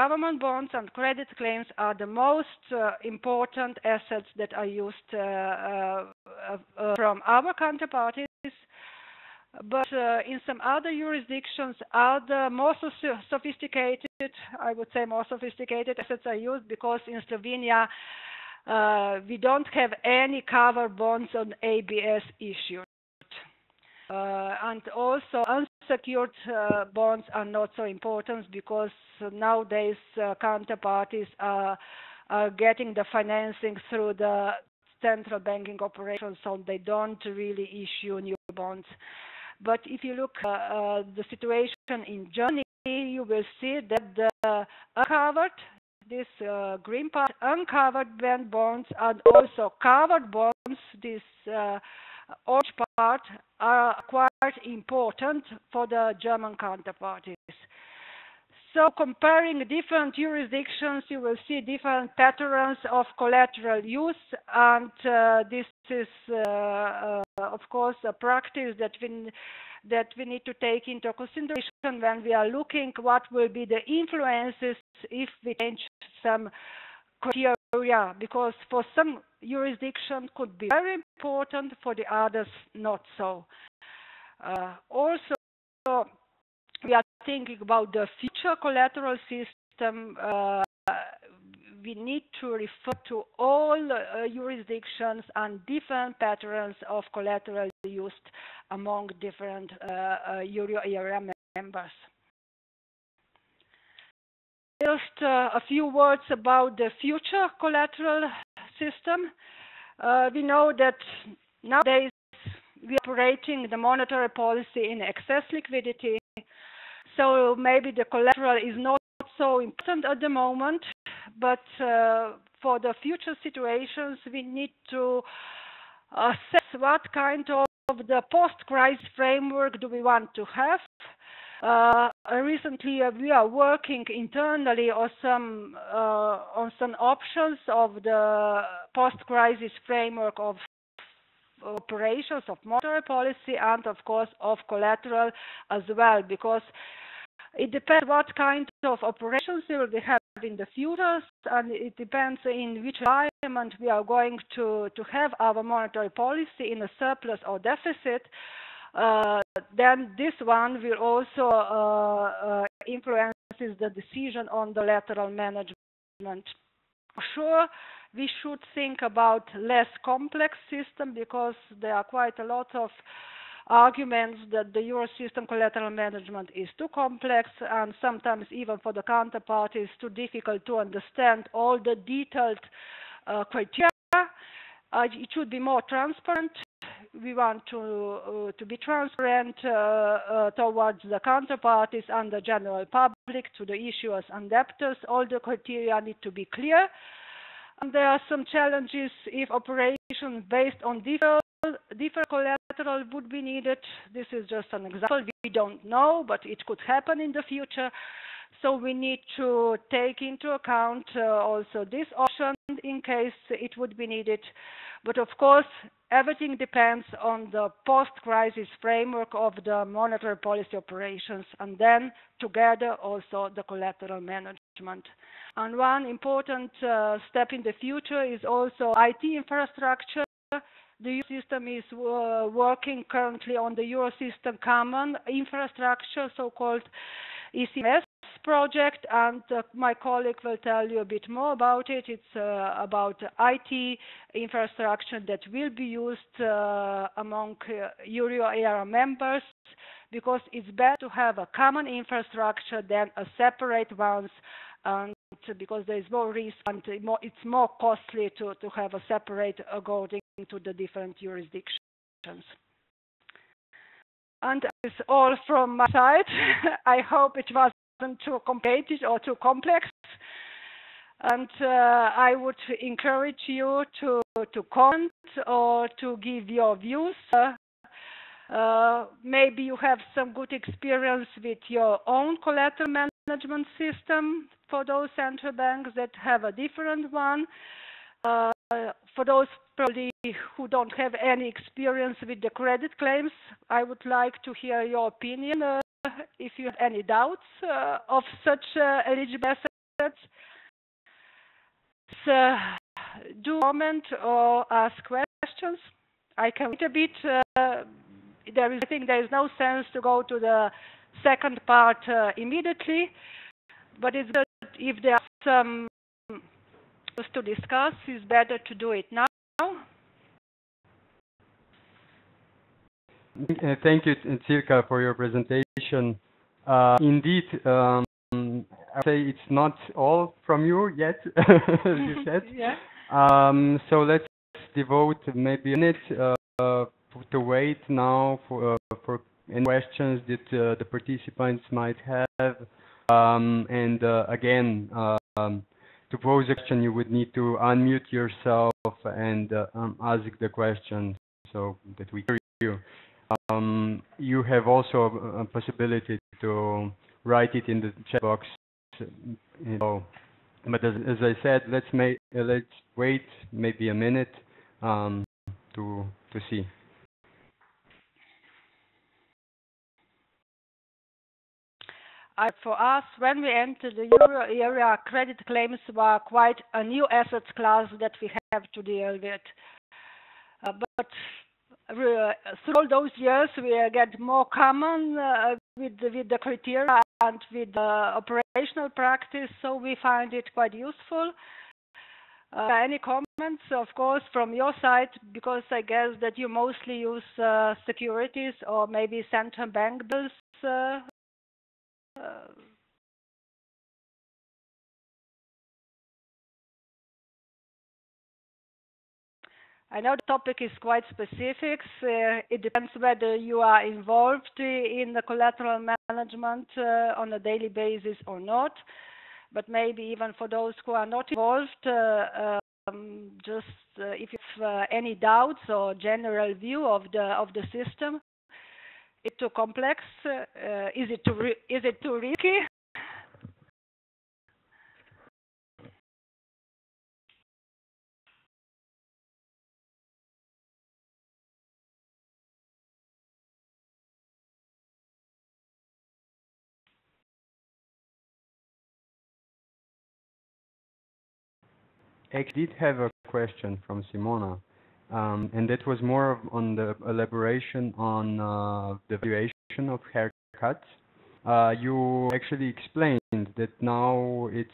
Government bonds and credit claims are the most uh, important assets that are used uh, uh, uh from our counterparties. But uh, in some other jurisdictions, other more so sophisticated, I would say more sophisticated assets are used because in Slovenia, uh, we don't have any cover bonds on ABS issued. Uh, and also unsecured uh, bonds are not so important because nowadays uh, counterparties are, are getting the financing through the central banking operations, so they don't really issue new bonds. But if you look uh, the situation in Germany, you will see that the uncovered, this uh, green part, uncovered bond bonds and also covered bonds, this uh, orange part are quite important for the German counterparties. So comparing different jurisdictions, you will see different patterns of collateral use, and uh, this is, uh, uh, of course, a practice that we that we need to take into consideration when we are looking what will be the influences if we change some criteria, because for some jurisdiction could be very important, for the others not so. Uh, also, we are thinking about the future collateral system. Uh, we need to refer to all uh, jurisdictions and different patterns of collateral used among different uh, uh, euro area members. Just uh, a few words about the future collateral system. Uh, we know that nowadays we are operating the monetary policy in excess liquidity. So maybe the collateral is not so important at the moment, but uh, for the future situations, we need to assess what kind of the post-crisis framework do we want to have. Uh, recently, uh, we are working internally on some uh, on some options of the post-crisis framework of operations of monetary policy and, of course, of collateral as well, because it depends what kind of operations we will have in the future, and it depends in which environment we are going to, to have our monetary policy in a surplus or deficit. Uh, then this one will also uh, uh, influence the decision on the lateral management. Sure, we should think about less complex system because there are quite a lot of arguments that the Eurosystem collateral management is too complex and sometimes even for the counterparties too difficult to understand all the detailed uh, criteria. Uh, it should be more transparent we want to uh, to be transparent uh, uh, towards the counterparties and the general public, to the issuers and debtors. All the criteria need to be clear. And there are some challenges if operations based on different collateral would be needed. This is just an example. We don't know, but it could happen in the future. So we need to take into account uh, also this option in case it would be needed. But of course, everything depends on the post-crisis framework of the monetary policy operations and then together also the collateral management. And one important uh, step in the future is also IT infrastructure. The system is uh, working currently on the Eurosystem common infrastructure, so-called ECMS project, and uh, my colleague will tell you a bit more about it. It's uh, about IT infrastructure that will be used uh, among uh, Euro area members because it's better to have a common infrastructure than a separate ones and because there is more risk and more, it's more costly to, to have a separate according to the different jurisdictions. And that's all from my side. I hope it too complicated or too complex. And uh, I would encourage you to, to comment or to give your views. Uh, uh, maybe you have some good experience with your own collateral management system for those central banks that have a different one. Uh, for those probably who don't have any experience with the credit claims, I would like to hear your opinion uh, if you have any doubts uh, of such uh, eligible assets. So, do comment or ask questions. I can wait a bit. Uh, there is, I think there is no sense to go to the second part uh, immediately, but it's good if there are some to discuss, it's better to do it now. Uh, thank you, Cilka, for your presentation. Uh, indeed, um, I say it's not all from you yet, as you said. yeah. Um, so let's devote maybe a minute uh, to wait now for uh, for any questions that uh, the participants might have. Um, and uh, again, um, to pose a question, you would need to unmute yourself and um, ask the question so that we hear you. Um, you have also a, possibility to write it in the chat box. You know, but as, as I said, let's uh, let's wait maybe a minute um, to to see. Uh, for us, when we entered the euro area, credit claims were quite a new asset class that we have to deal with. Uh, but through all those years, we get more common uh, with, with the criteria and with the operational practice, so we find it quite useful. Uh, any comments, of course, from your side, because I guess that you mostly use uh, securities or maybe central bank bills. I know the topic is quite specific. Uh, it depends whether you are involved in the collateral management uh, on a daily basis or not. But maybe even for those who are not involved, uh, um, just uh, if you have uh, any doubts or general view of the of the system, is it too complex? Uh, is it too is it too risky? I did have a question from Simona, um, and that was more on the elaboration on uh, the valuation of haircuts. Uh, you actually explained that now it's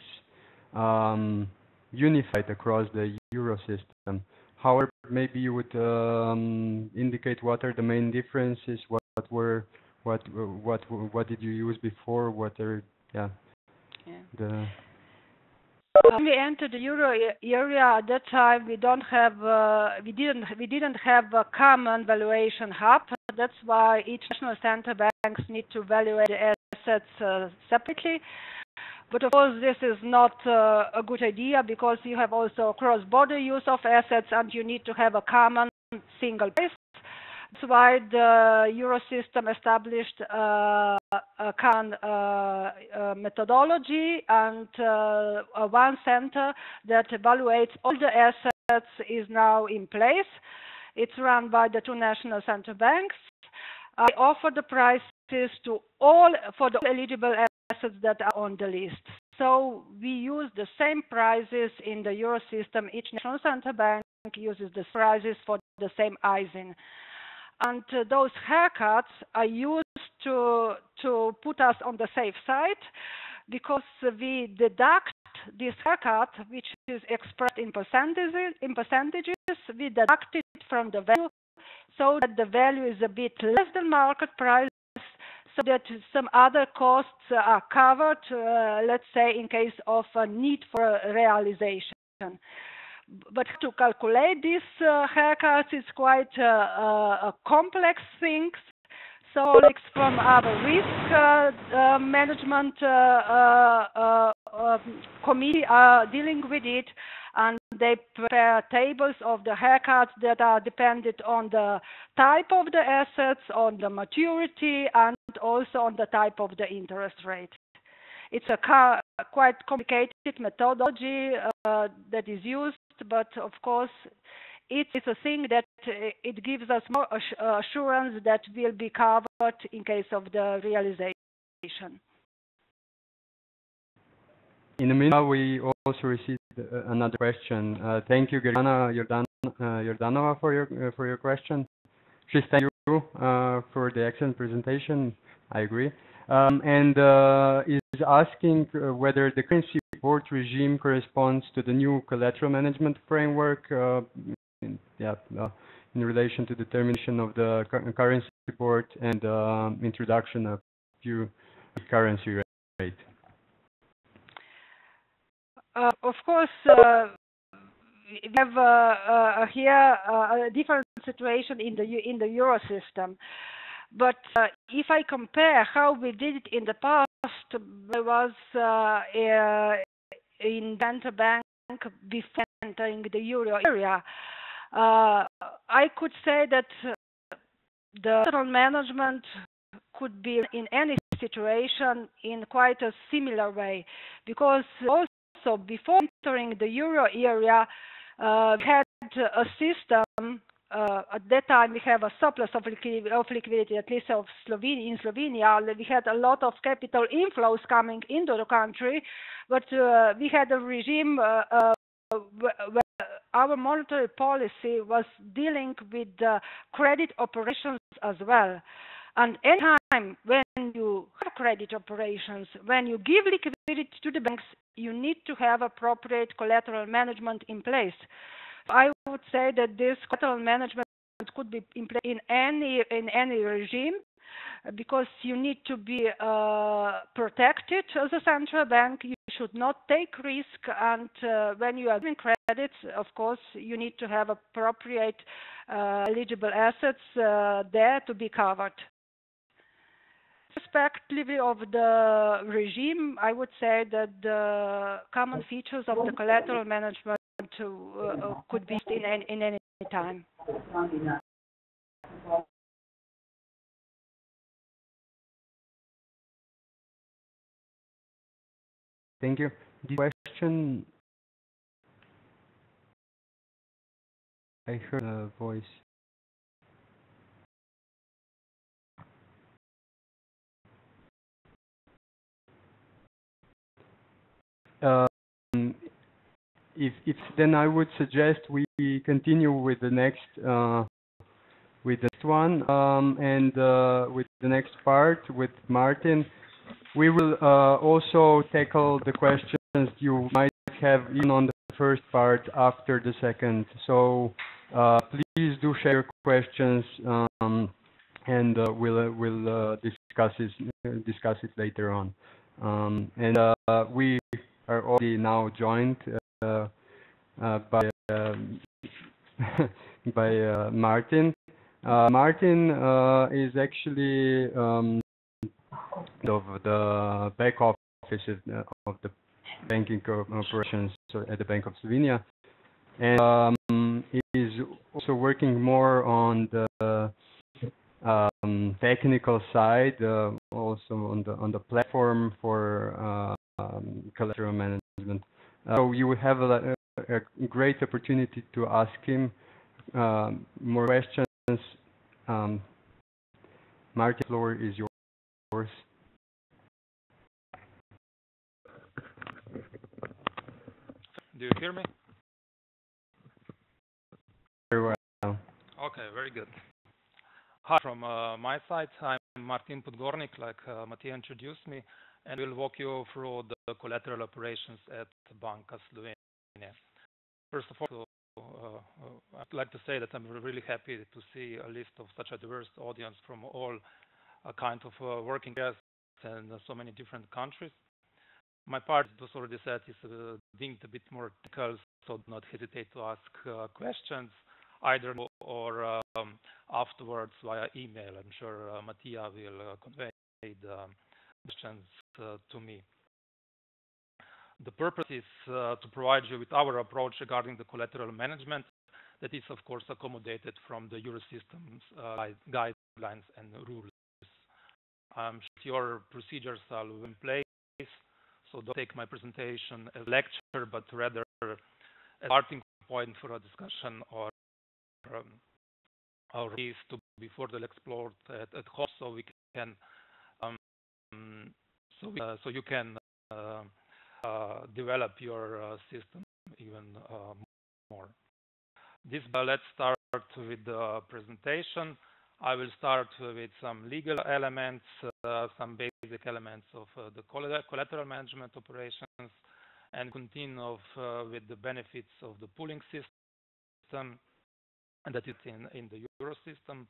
um, unified across the euro system. However, maybe you would um, indicate what are the main differences, what, what were, what, what, what did you use before, what are, yeah, yeah. the when we entered the euro area at that time, we don't have, uh, we didn't, we didn't have a common valuation hub. That's why each national center banks need to evaluate the assets uh, separately. But of course, this is not uh, a good idea because you have also cross-border use of assets, and you need to have a common single price that's why the Eurosystem established uh, a CAN uh, uh, methodology and uh, one center that evaluates all the assets is now in place. It's run by the two national central banks. I offer the prices to all for the eligible assets that are on the list. So we use the same prices in the Eurosystem. Each national central bank uses the prices for the same ISIN and uh, those haircuts are used to to put us on the safe side because we deduct this haircut, which is expressed in percentages, in percentages, we deduct it from the value so that the value is a bit less than market price so that some other costs are covered, uh, let's say in case of a need for realization but to calculate these uh, haircuts is quite uh, uh, a complex thing. So it's from our risk uh, management um, committee are dealing with it, and they prepare tables of the haircuts that are dependent on the type of the assets, on the maturity, and also on the type of the interest rate. It's a quite complicated methodology that is used but of course, it is a thing that uh, it gives us more assurance that will be covered in case of the realization. In the meanwhile, we also received uh, another question. Uh, thank you, Gerana Jordan, uh, for your uh, for your question. She's thank you uh, for the excellent presentation. I agree. Um, and is asking whether the currency support regime corresponds to the new collateral management framework uh, in, yeah, uh, in relation to determination of the currency report and um, introduction of few currency rate. Uh, of course, uh, we have uh, uh here uh, a different situation in the in the euro system. But uh, if I compare how we did it in the past, I was in Central Bank before entering the euro area. I could say that the capital management could be in any situation in quite a similar way because also before entering the euro area uh, had a system uh, at that time we have a surplus of liquidity, of liquidity at least of Slovenia, in Slovenia. We had a lot of capital inflows coming into the country, but uh, we had a regime uh, uh where our monetary policy was dealing with credit operations as well. And any time when you have credit operations, when you give liquidity to the banks, you need to have appropriate collateral management in place. I would say that this collateral management could be in in any in any regime because you need to be uh, protected as a central bank. You should not take risk, and uh, when you are giving credits, of course, you need to have appropriate uh, eligible assets uh, there to be covered. Respectively of the regime, I would say that the common features of the collateral management uh, could be in any, in any time. Thank you. The question I heard a voice. Um, if, if then I would suggest we continue with the next uh, with the next one um, and uh, with the next part with Martin. We will uh, also tackle the questions you might have even on the first part after the second. So uh, please do share your questions um, and uh, we'll uh, we'll discuss it discuss it later on. Um, and we are already now joined uh, uh, by um, by uh, Martin. Martin is actually um, of the back office of the banking operations at the Bank of Slovenia, and um, is also working more on the um, technical side, uh, also on the on the platform for um, collateral management. Uh, so you will have a, a, great opportunity to ask him um, more questions. Um, Martin, floor is yours. Do you hear me? Very well. Okay, very good. Hi, from uh, my side, I'm Martin Podgornik, like uh, Matija introduced me and we'll walk you through the collateral operations at Banka Slovenia. First of all, uh, I'd like to say that I'm really happy to see a list of such a diverse audience from all uh, kinds of uh, working guests and so many different countries. My part, as already said, is uh, deemed a bit more technical, so do not hesitate to ask uh, questions either or um, afterwards via email. I'm sure uh, Matija will uh, convey the questions uh, to me. The purpose is uh, to provide you with our approach regarding the collateral management that is, of course, accommodated from the Eurosystem's uh, guidelines and rules. Your procedures are in place, so don't take my presentation as a lecture, but rather a starting point for a discussion or um, or to be further explored at, at home so we can so uh, so you can uh, uh, develop your system even more. This let's start with the presentation. I will start with some legal elements, uh, some basic elements of uh, the collateral management operations, and continue uh, with the benefits of the pooling system and that is in, in the Euro system.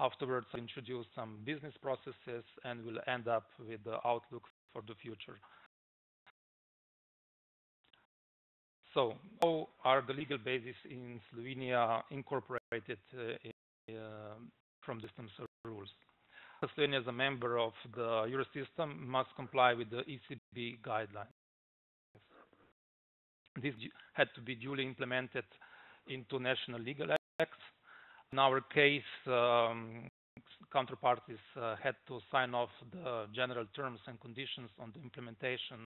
Afterwards, I'll introduce some business processes, and we'll end up with the outlook for the future. So how are the legal basis in Slovenia incorporated uh, from systems rules? Slovenia, as a member of the Eurosystem, must comply with the ECB guidelines. This had to be duly implemented into national legal acts. In our case, um, counterparties uh, had to sign off the general terms and conditions on the implementation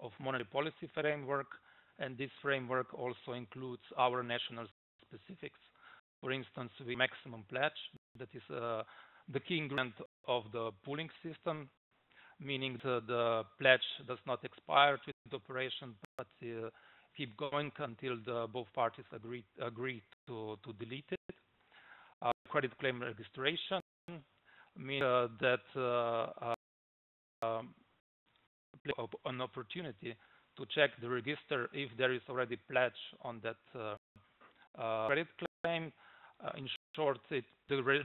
of monetary policy framework, and this framework also includes our national specifics. For instance, the maximum pledge, that is uh, the key ingredient of the pooling system, meaning the pledge does not expire with the operation, but uh, keep going until both parties agree to delete it. Credit claim registration means uh, that uh, um, an opportunity to check the register if there is already pledge on that uh, credit claim. In short, the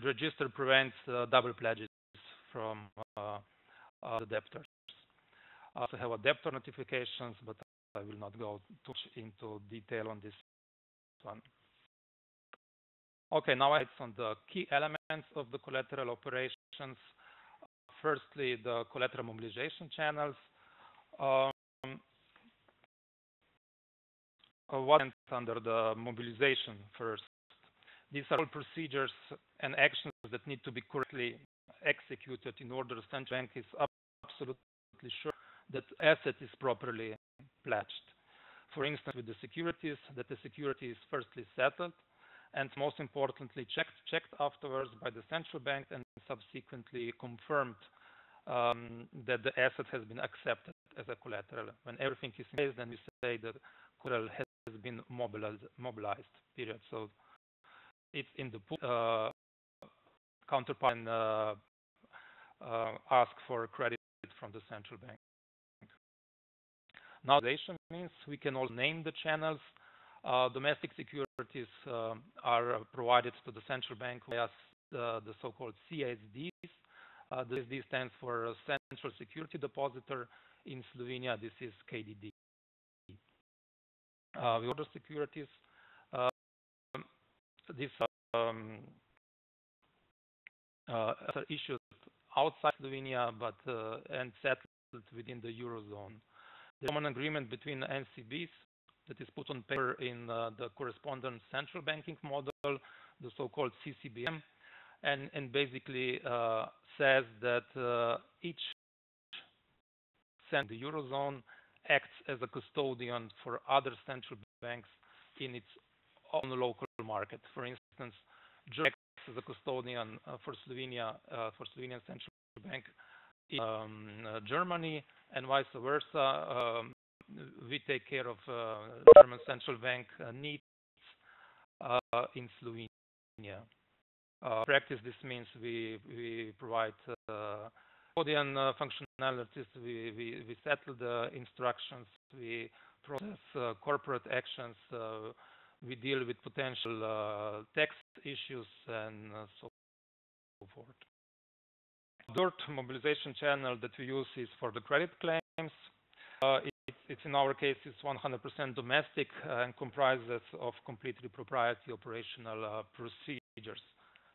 register prevents double pledges from the debtors. I also have debtor notifications, but I will not go too much into detail on this one. Okay, now it's on the key elements of the collateral operations. Firstly, the collateral mobilization channels. Um, uh, what under the mobilization first? These are all procedures and actions that need to be correctly executed in order central bank is absolutely sure that asset is properly pledged. For instance, with the securities, that the security is firstly settled, and most importantly, checked afterwards by the central bank and subsequently confirmed um, that the asset has been accepted as a collateral. When everything is in place, then we say that collateral has been mobilized, period. So it's in the pool, uh, counterpart and ask for credit from the central bank. Now, means we can all name the channels. Uh, domestic securities uh, are provided to the central bank via uh, the so-called CSDs. The CSD stands for Central Security Depositor. In Slovenia, this is KDD. The um, other securities, these are issued outside Slovenia, but and settled within the Eurozone. The common agreement between NCBs that is put on paper in uh, the correspondent central banking model, the so-called CCBM, and basically uh, says that uh, each cent the Eurozone acts as a custodian for other central banks in its own local market. For instance, acts as a custodian for Slovenia, for Slovenian Central Bank in um, Germany, and vice versa. Um, We take care of uh, German Central Bank uh, needs uh, in Slovenia. Practice, this means we provide custodian functionalities, we we settle the instructions, we process corporate actions, we deal with potential tax issues, and so forth. Third mobilization channel that we use is for the credit claims. It's in our case, it's 100% domestic uh, and comprises of completely proprietary operational uh, procedures.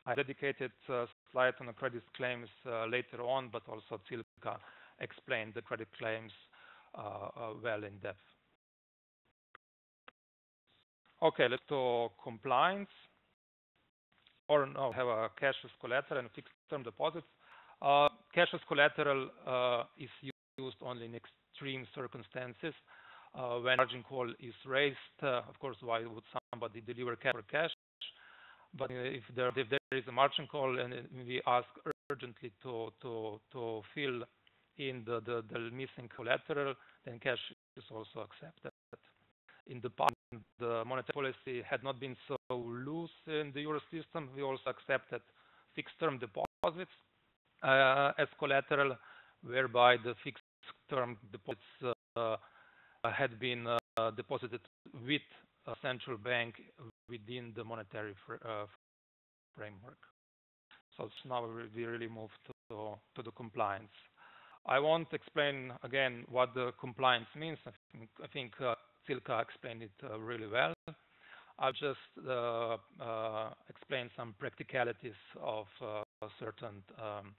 I dedicated a slide on the credit claims later on, but also Cilka explained the credit claims well in depth. Okay, let's talk compliance. Or now have a cash as collateral and fixed term deposits. Cash as collateral is used only in extreme circumstances. Uh, when margin call is raised, uh, of course, why would somebody deliver cash? for cash? But uh, if there, if there is a margin call and we ask urgently to to, to fill in the missing collateral, then cash is also accepted. In the past, the monetary policy had not been so loose in the Eurosystem. We also accepted fixed term deposits as collateral, whereby the fixed term deposits had been deposited with a central bank within the monetary framework. So now we really move to, to the compliance. I won't explain again what the compliance means. I think, I think uh, Cilka explained it uh, really well. I'll just uh, uh explain some practicalities of uh, certain um,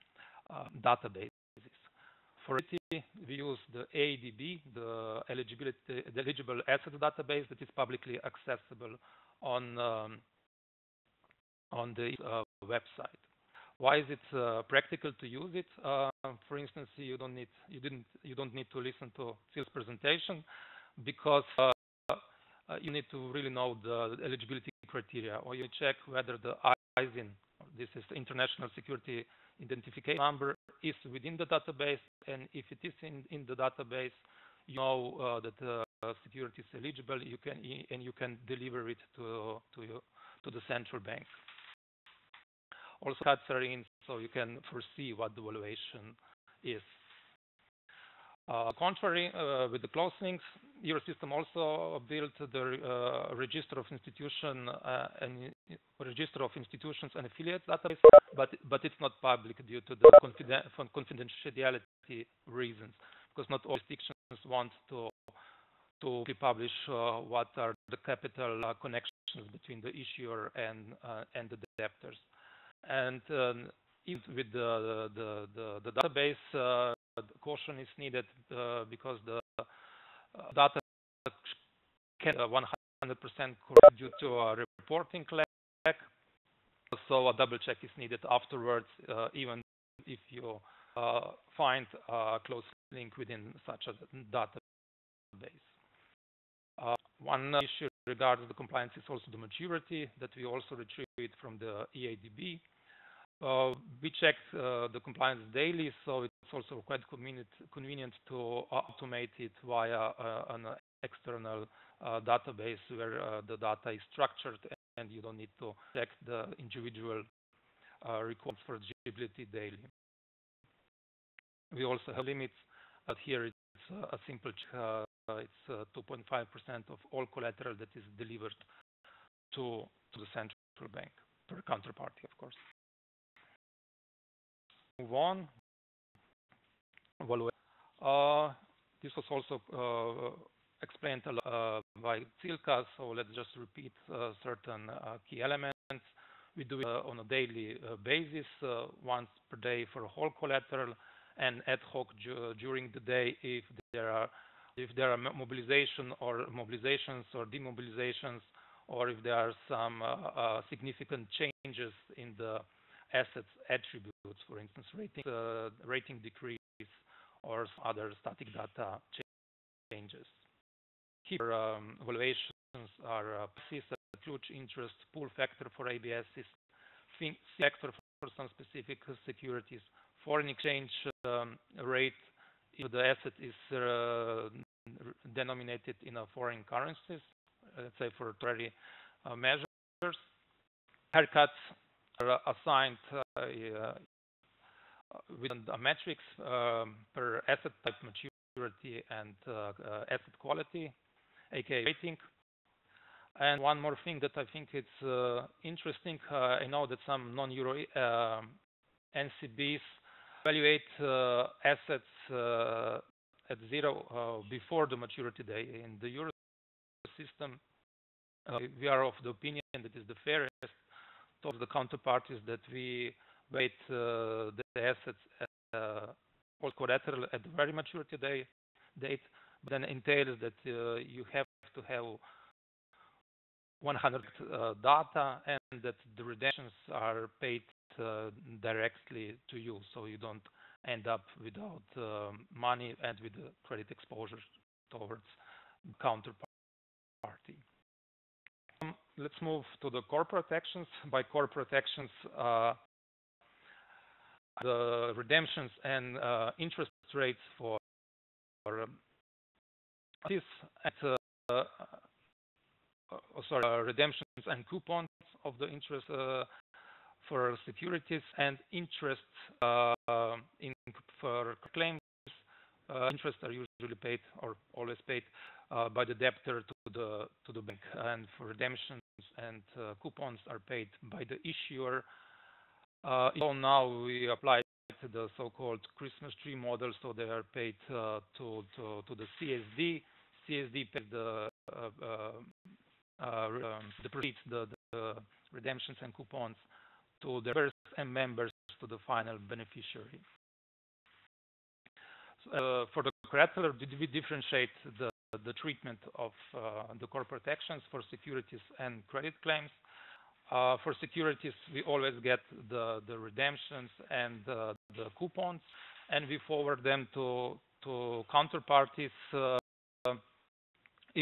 uh, databases. We use the EADB, the eligibility, the eligible assets database that is publicly accessible on um, on the website. Why is it uh, practical to use it? Uh, for instance, you don't need you didn't you don't need to listen to Phil's presentation because uh, you need to really know the eligibility criteria, or you check whether the ISIN, this is the International Security Identification Number, is within the database, and if it is in, in the database, you know uh, that the security is eligible, you can and you can deliver it to to your, to the central bank also cuts are in, so you can foresee what the valuation is. Uh, contrary, uh, with the closed links, Eurosystem also built the uh, register of institution uh, and register of institutions and affiliates database, but but it's not public due to the confiden confidentiality reasons, because not all jurisdictions want to to publish uh, what are the capital uh, connections between the issuer and and the debtors. And um, with the, the, the, the database, uh, caution is needed uh, because the uh, data can 100% correct due to reporting lag. So a double check is needed afterwards, uh, even if you uh, find a close link within such a database. Uh, one issue regarding the compliance is also the maturity that we also retrieve from the EADB. Uh, we check uh, the compliance daily, so it's also quite convenient, to automate it via uh, an external database where the data is structured and you don't need to check the individual uh, records for eligibility daily. We also have limits, but here it's a simple check. it's 2.5% of all collateral that is delivered to, to the central bank, per counterparty, of course move on. Uh, this was also explained uh, by Cilka, so let's just repeat uh, certain uh, key elements. We do it on a daily basis, once per day for whole collateral, and ad hoc during the day if there are if there are mobilization or mobilizations or demobilizations, or if there are some significant changes in the assets attributes, for instance, rating, rating decrease or other static data changes. Here, um, valuations are uh, persist, huge interest, pool factor for ABS is factor for some specific securities, foreign exchange um, rate if the asset is uh, denominated in a foreign currencies, let's say for treasury uh, measures, haircuts are assigned uh, uh, with a metrics um, per asset type maturity and uh, asset quality, aka rating. And one more thing that I think it's interesting, I know that some non-euro um, NCBs evaluate assets at zero before the maturity day. In the euro system, we are of the opinion that is the fairest of the counterparties that we weight uh, the assets uh, or collateral at the very maturity day, date, then entails that uh, you have to have 100 uh, data and that the redemptions are paid uh, directly to you, so you don't end up without money and with the credit exposure towards counterparty let's move to the corporate actions. By corporate actions, uh, the redemptions and uh, interest rates for, for um, this at uh, uh oh, sorry uh, redemptions and coupons of the interest uh, for securities and interest in for claims. interest are usually paid or always paid by the debtor to the to the bank, and for redemptions and coupons are paid by the issuer Uh, so now we apply the so-called Christmas tree model, so they are paid uh, to, to, to the CSD. CSD pays the uh, uh, um, the proceeds, the, the redemptions and coupons to the members and members to the final beneficiary. So, for the collateral, we differentiate the, the treatment of uh, the corporate actions for securities and credit claims. Uh, for securities, we always get the, the redemptions and the coupons, and we forward them to, to counterparties uh,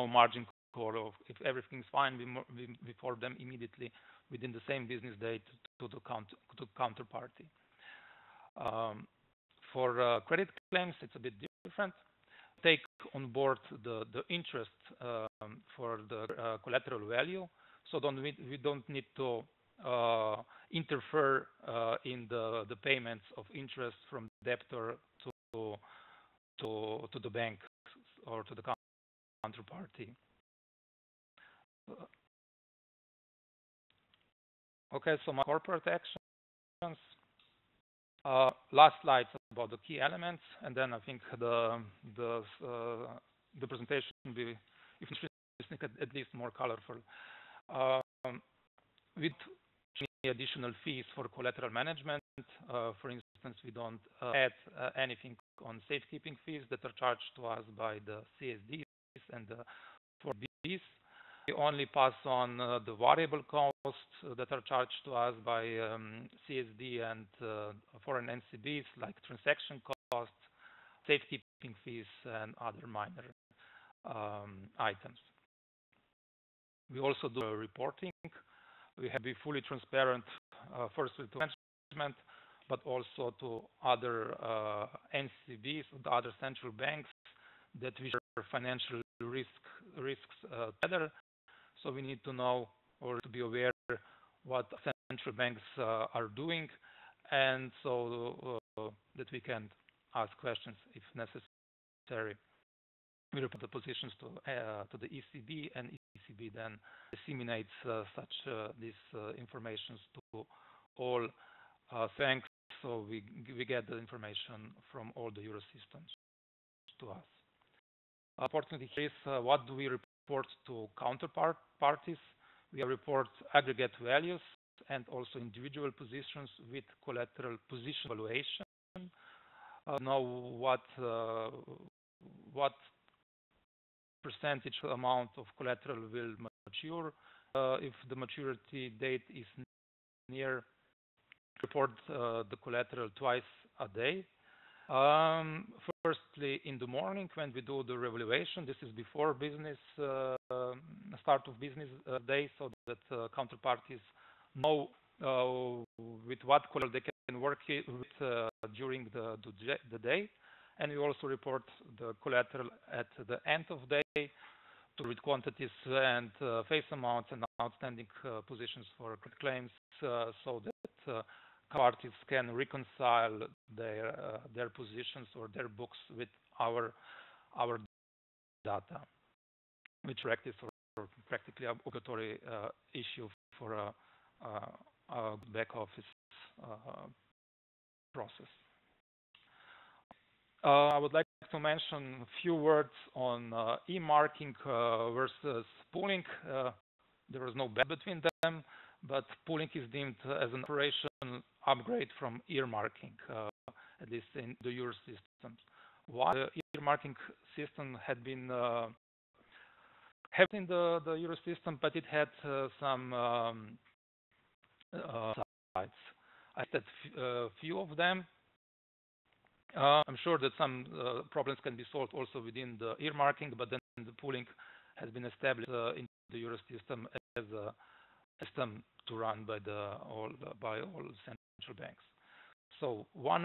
margin call. If everything's fine, we, we, we, forward them immediately within the same business day to, to the counter, to counterparty. Um, for uh, credit claims, it's a bit different. Take on board the, the interest um, for the uh, collateral value so don't we, we don't need to uh, interfere uh, in the, the payments of interest from debtor to to to the bank or to the counterparty. Okay, so my corporate actions. Uh, last slides about the key elements, and then I think the the uh, the presentation will be, if at least more colorful. Um, with additional fees for collateral management, uh, for instance, we don't uh, add uh, anything on safekeeping fees that are charged to us by the CSDs and for these. We only pass on uh, the variable costs that are charged to us by um, CSD and uh, foreign NCBs, like transaction costs, safekeeping fees, and other minor um, items. We also do reporting. We have to be fully transparent, uh, firstly to management, but also to other uh, NCBs, the other central banks that we share financial risk risks uh, together. So we need to know or to be aware what central banks uh, are doing, and so uh, that we can ask questions if necessary. We report the positions to uh, to the ECB, and ECB then disseminates uh, such uh, these uh, informations to all banks. So we we get the information from all the euro systems to us. Unfortunately, here is what do we report to counterpart parties? We report aggregate values and also individual positions with collateral position valuation. Uh, know what uh, what percentage amount of collateral will mature. Uh, if the maturity date is near, report uh, the collateral twice a day. Um, firstly, in the morning when we do the revaluation, this is before business uh, start of business day, so that counterparties know with what collateral they can work with during the, the day and we also report the collateral at the end of day to read quantities and uh, face amounts and outstanding uh, positions for claims uh, so that uh, parties can reconcile their uh, their positions or their books with our our data, which practice or practically obligatory uh, issue for a, a, a back office process. Uh, I would like to mention a few words on uh, earmarking uh, versus pooling. There is no bet between them, but pooling is deemed as an operation upgrade from earmarking, at least in the Euro systems. While the earmarking system had been in the Euro system, but it had some um, sides. I said a few of them. Uh, I'm sure that some uh, problems can be solved also within the earmarking, but then the pooling has been established uh, in the Euro system as a system to run by the all by all central banks. So one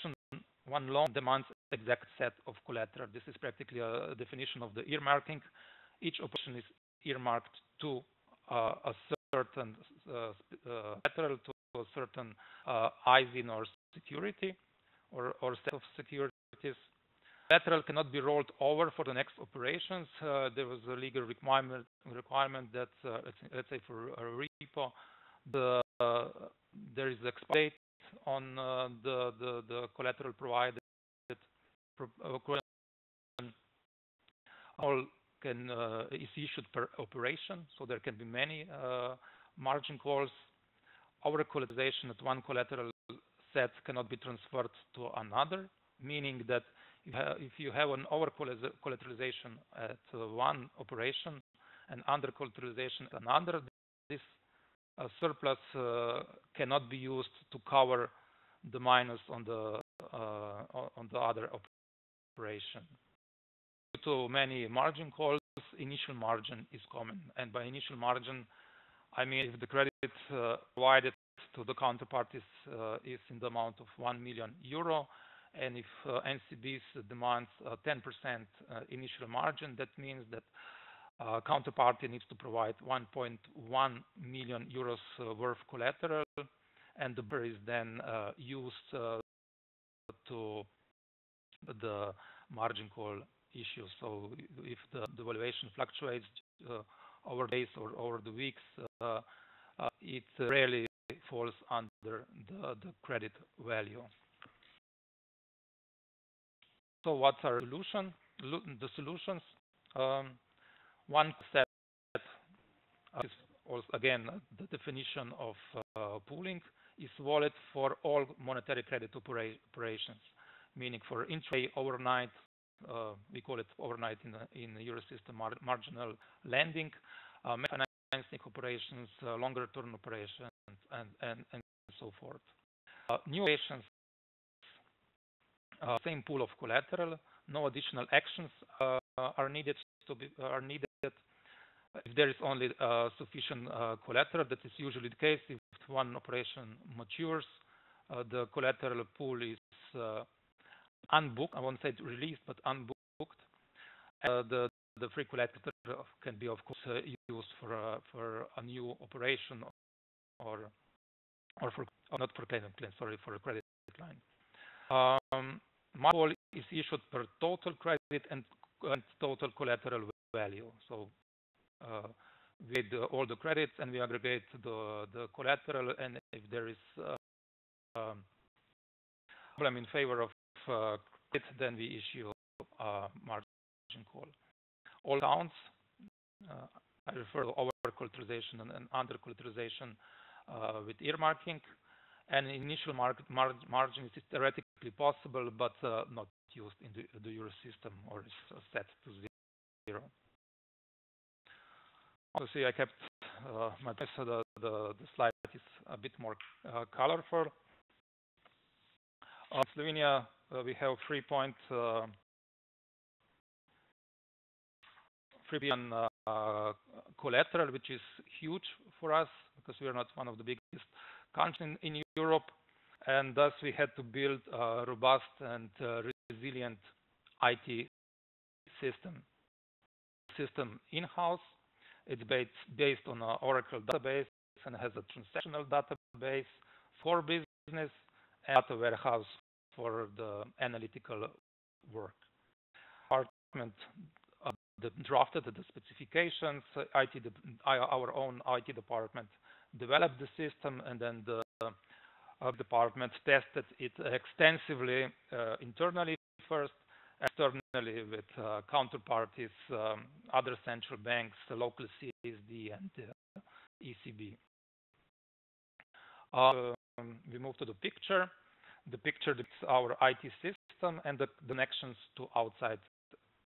one loan demands exact set of collateral. This is practically a definition of the earmarking. Each operation is earmarked to uh, a certain uh, collateral to a certain uh, ISIN or security or, or set of securities. Collateral cannot be rolled over for the next operations. Uh, there was a legal requirement requirement that uh, let's, say for a repo, the uh, there is expiry date on uh, the, the, the collateral provided all can uh, is issued per operation, so there can be many uh, margin calls. Our collateralization at one collateral set cannot be transferred to another, meaning that if you have an over collateralization at one operation and under collateralization at another, this uh, surplus uh, cannot be used to cover the minus on the uh, on the other operation. Due to many margin calls, initial margin is common, and by initial margin, I mean if the credit provided to the counterparties uh, is in the amount of 1 million euro, and if uh, NCBs demands 10% initial margin, that means that uh, counterparty needs to provide 1.1 million euros uh, worth collateral, and the BER is then uh, used to the margin call issue. So if the, the valuation fluctuates over days or over the weeks, it rarely falls under the, the credit value. So what's our solution? The solutions. Um, one step is also, again, the definition of uh, pooling is wallet for all monetary credit opera operations, meaning for intraday, overnight, uh, we call it overnight in the, in the Eurosystem mar marginal lending, uh, financing operations, uh, longer term operations, and, and, and so forth. Uh, new operations, uh, same pool of collateral, no additional actions are needed to be are needed if there is only uh, sufficient uh, collateral. That is usually the case if one operation matures. Uh, the collateral pool is unbooked. I won't say released, but unbooked. the the free collateral can be, of course, uh, used for a, for a new operation or or for or not for claim claim sorry for a credit line. Um, margin call is issued per total credit and, and total collateral value. So uh, with all the credits and we aggregate the, the collateral and if there is uh, um, problem in favor of uh, credit, then we issue a margin call. All counts, uh, I refer to over collateralization and, and under collateralization uh, with earmarking. And initial market mar margin is theoretically possible, but uh, not used in the, the euro system or is set to zero. See, I kept uh, my so the, the, the slide is a bit more uh, colorful. In Slovenia, uh, we have 3 uh, uh, collateral, which is huge for us because we are not one of the biggest countries in, in Europe. And thus, we had to build a robust and uh, resilient IT system system in-house it's based, based on an Oracle database and has a transactional database for business and a warehouse for the analytical work. Department uh, drafted the specifications, IT, our own IT department developed the system, and then the uh, department tested it extensively uh, internally first, externally with uh, counterparties, um, other central banks, the local CSD, and ECB. Um, we move to the picture. The picture is our IT system and the connections to outside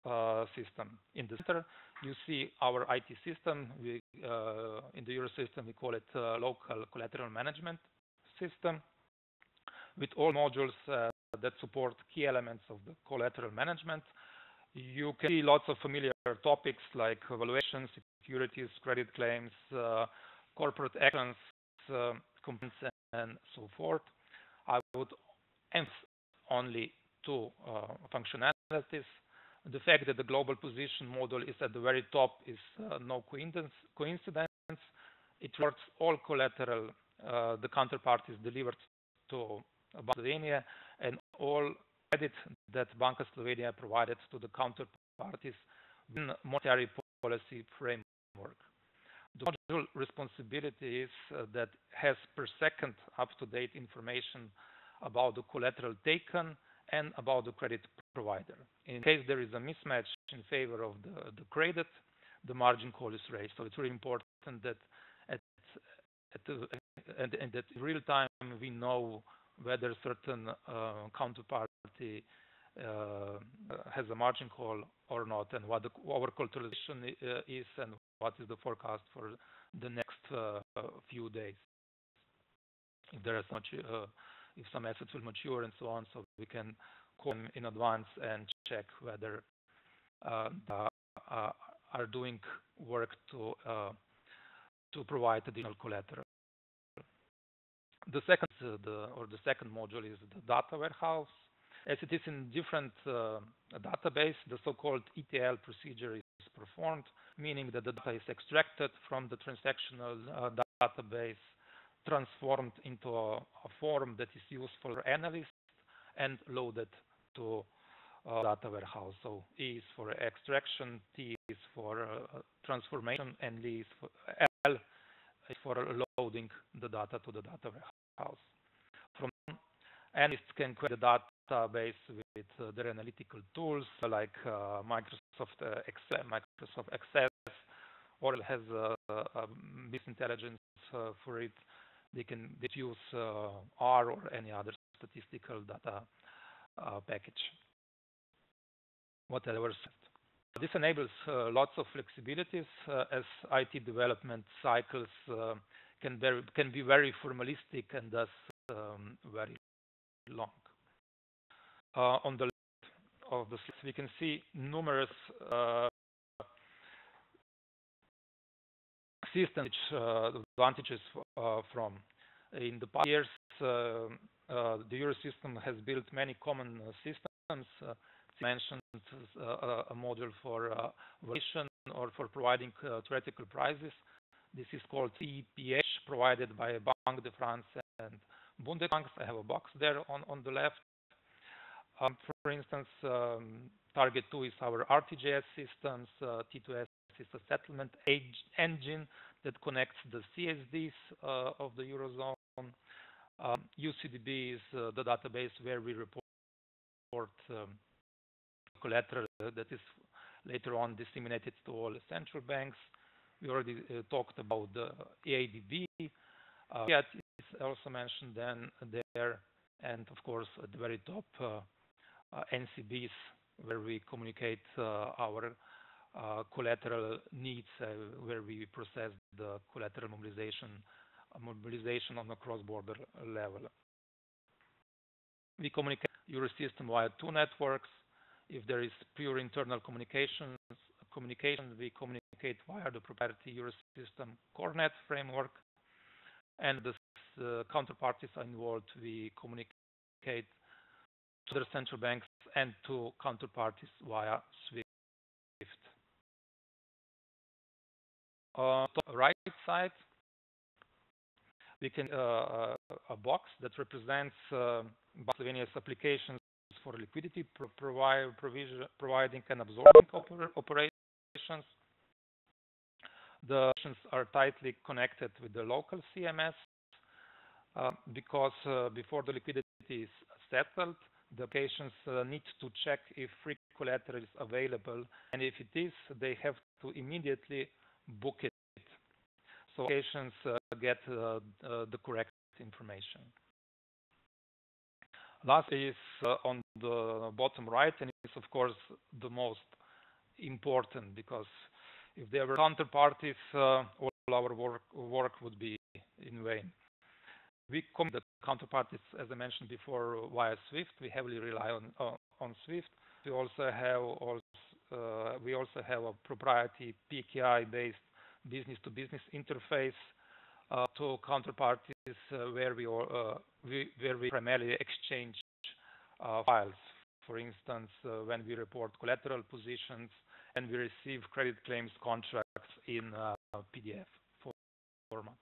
uh, system. In the center, you see our IT system. We, uh, in the Euro system, we call it uh, local collateral management system with all modules uh, that support key elements of the collateral management. You can see lots of familiar topics like valuations, securities, credit claims, uh, corporate actions, and so forth. I would emphasize only two functionalities. The fact that the global position model is at the very top is uh, no coincidence. It works all collateral uh, the counterpart is delivered to Bank Slovenia and all credit that Banka Slovenia provided to the counterparties in monetary policy framework. the module responsibility is uh, that has per second up-to-date information about the collateral taken and about the credit provider. In case there is a mismatch in favor of the, the credit, the margin call is raised. So it's really important that at, at the, that real time we know whether certain uh, counterparty uh, has a margin call or not, and what the, our collateralization uh, is, and what is the forecast for the next uh, few days. If there is uh, if some assets will mature and so on, so we can call them in advance and check whether uh, are doing work to to provide additional collateral. The second, uh, the, or the second module is the data warehouse. As it is in different uh, database, the so-called ETL procedure is performed, meaning that the data is extracted from the transactional uh, database, transformed into a, a, form that is used for analysts, and loaded to uh, data warehouse. So E is for extraction, T is for uh, transformation, and L is for, L is for loading the data to the data warehouse. From analysts can create the database with uh, their analytical tools like uh, Microsoft uh, Excel, Microsoft Access, or it has a, a business intelligence uh, for it. They can use uh, R or any other statistical data uh, package whatever. This enables uh, lots of flexibilities as IT development cycles can, very, can be very formalistic and thus um, very long. On the left of the slide, we can see numerous uh, uh, advantages from. In the past years, the Eurosystem has built many common systems mentioned uh, a module for uh, valuation or for providing uh, theoretical prices. This is called CPH, provided by Banque de France and Bundesbank. I have a box there on, on the left. Um, for instance, um, Target 2 is our RTGS systems. Uh, T2S is a settlement engine that connects the CSDs uh, of the Eurozone. Um, UCDB is uh, the database where we report um, collateral that is later on disseminated to all central banks. We already uh, talked about the EADB. Uh, is also mentioned then there, and of course at the very top, uh, uh NCBs, where we communicate uh, our Uh, collateral needs, uh, where we process the collateral mobilization, uh, mobilization on a cross-border level. We communicate Eurosystem via two networks, if there is pure internal communications, communication, we communicate via the proprietary Eurosystem CoreNet framework. And the uh, counterparties are involved, we communicate to the central banks and to counterparties via SWIFT. On the right side, we can uh, uh a box that represents uh, Slovenia's applications for liquidity pro provide, providing and absorbing oper operations. The operations are tightly connected with the local CMS uh, because uh, before the liquidity is settled, the applications uh, need to check if free collateral is available, and if it is, they have to immediately book it. So patients uh, get uh, uh, the correct information. Last is on the bottom right, and it's of course the most important because if there were counterparties, all our work, work would be in vain. We come the counterparties, as I mentioned before, via SWIFT. We heavily rely on uh, on SWIFT. We also have uh, we also have a proprietary PKI-based business-to-business interface uh, to counterparties uh, where we, uh, we, where we primarily exchange files. For instance, when we report collateral positions and we receive credit claims contracts in PDF format.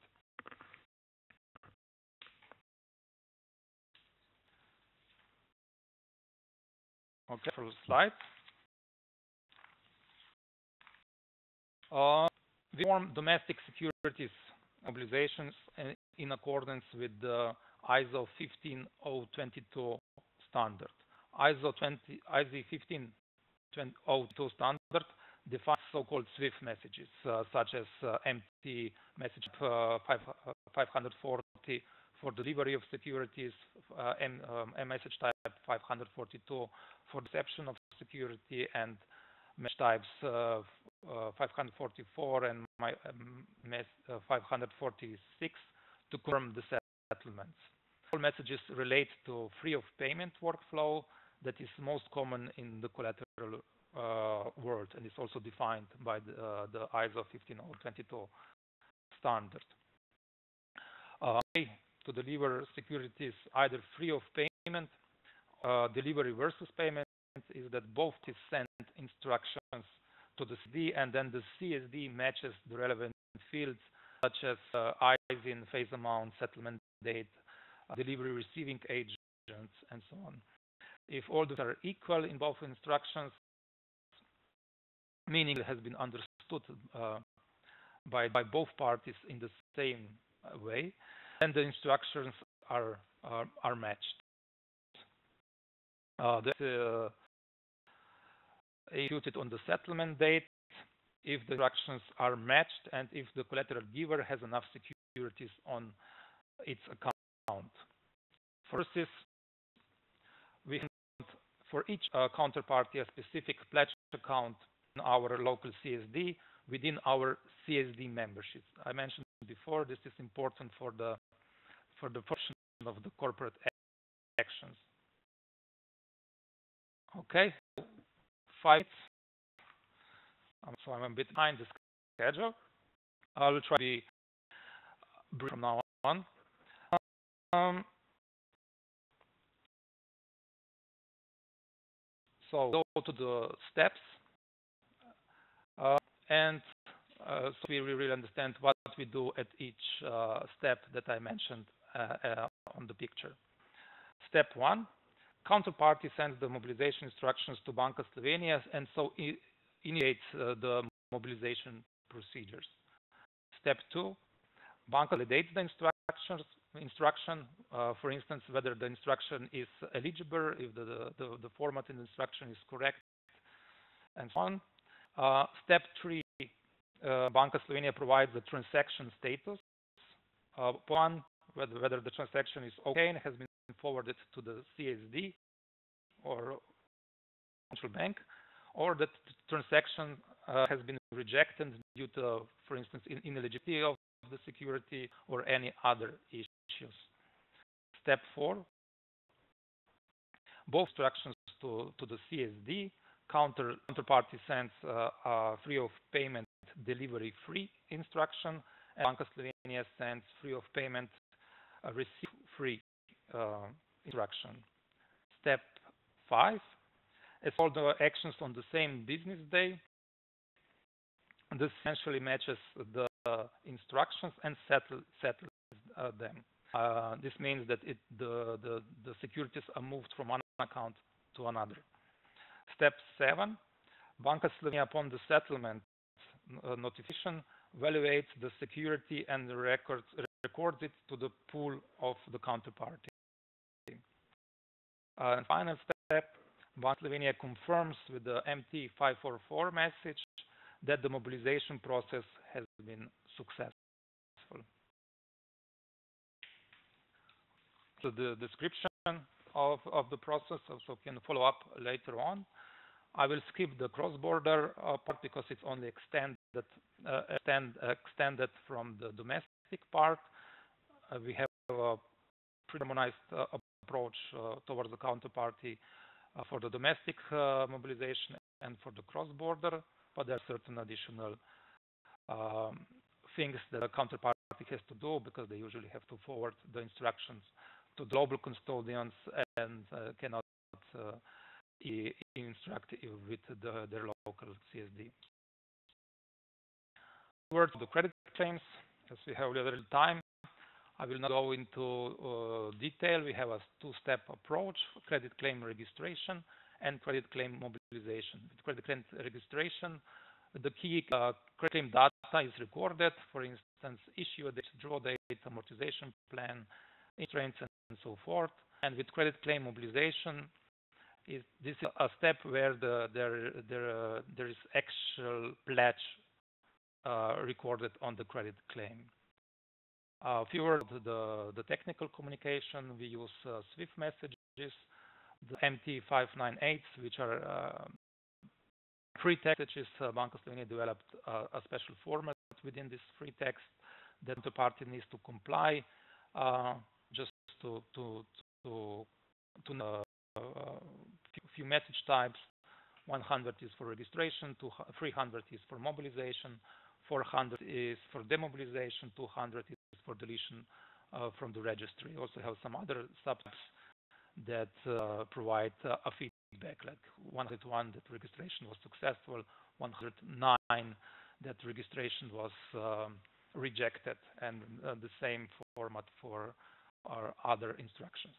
Okay, slide. Uh, we form domestic securities mobilizations in accordance with the ISO 15022 standard. ISO 20, ISO 15022 standard defines so-called SWIFT messages, uh, such as uh, MT message uh, 5, 540 for delivery of securities, uh, M, um, message type 542 for reception of security, and message types uh, uh, 544 and my, um, 546 to confirm the settlements. All messages relate to free of payment workflow that is most common in the collateral uh, world and is also defined by the, uh, the ISO 15022 standard. Uh, to deliver securities either free of payment, uh, delivery versus payment is that both is sent instructions to the CSD and then the CSD matches the relevant fields such as uh, ISIN, phase amount, settlement date, uh, delivery receiving agents, and so on. If all those are equal in both instructions, meaning it has been understood uh, by, by both parties in the same way, then the instructions are, are, are matched. Uh, uh, executed on the settlement date if the instructions are matched and if the collateral giver has enough securities on its account. For this, we have for each uh, counterparty a specific pledge account in our local CSD within our CSD memberships. I mentioned before this is important for the for the function of the corporate actions. Okay, five. Um, so I'm a bit behind the schedule. I will try to be brief from now on. Um, so go to the steps uh, and uh, so we really understand what we do at each uh, step that I mentioned on the picture. Step one, counterparty sends the mobilization instructions to Banka Slovenia and so initiates the mobilization procedures. Step two, Banka validates the instructions instruction, uh, for instance, whether the instruction is eligible, if the, the, the format in the instruction is correct, and so on. Uh, step three, uh, Banka Slovenia provides the transaction status. Uh, one, whether, whether the transaction is okay and has been forwarded to the CSD or central bank, or that transaction uh, has been rejected due to, for instance, in ineligibility of the security or any other issues. Step four, both instructions to, to the CSD counter, counterparty sends uh, a free of payment delivery free instruction and Banka Slovenia sends free of payment receive free uh, instruction. Step five, as all the actions on the same business day, this essentially matches the instructions and settle, settles uh, them. Uh, this means that it, the, the, the securities are moved from one account to another. Step seven, Banka Slovenia upon the settlement uh, notification evaluates the security and records, records it to the pool of the counterparty. Uh, and final step, Banka Slovenia confirms with the MT544 message that the mobilization process has been successful. So the description of, of the process also can follow up later on. I will skip the cross-border uh, part because it's only extended, uh, extend, extended from the domestic part. Uh, we have a pre-harmonized uh, approach uh, towards the counterparty uh, for the domestic mobilization and for the cross-border, but there are certain additional um, things that a counterparty has to do because they usually have to forward the instructions to global custodians and uh, cannot uh, instruct with the, their local CSD. Word to the credit claims, as we have a little time. I will not go into uh, detail. We have a two-step approach, credit claim registration and credit claim mobilization. With credit claim registration, the key uh, claim data is recorded, for instance, issue date, draw date, amortization plan, insurance, and so forth. And with credit claim mobilization, is this is a step where the, there there uh, there is actual pledge uh, recorded on the credit claim. Words the the technical communication. We use uh, Swift messages, the MT598s, which are uh, free text messages. Uh, Banka Slovenia developed uh, a special format within this free text that the party needs to comply just to to to to uh, few message types. 100 is for registration, 300 is for mobilization, 400 is for demobilization, 200 is for deletion uh, from the registry. We Also have some other subtypes that uh, provide uh, a feedback, like 101 that registration was successful, 109 that registration was um, rejected, and uh, the same format for our other instructions.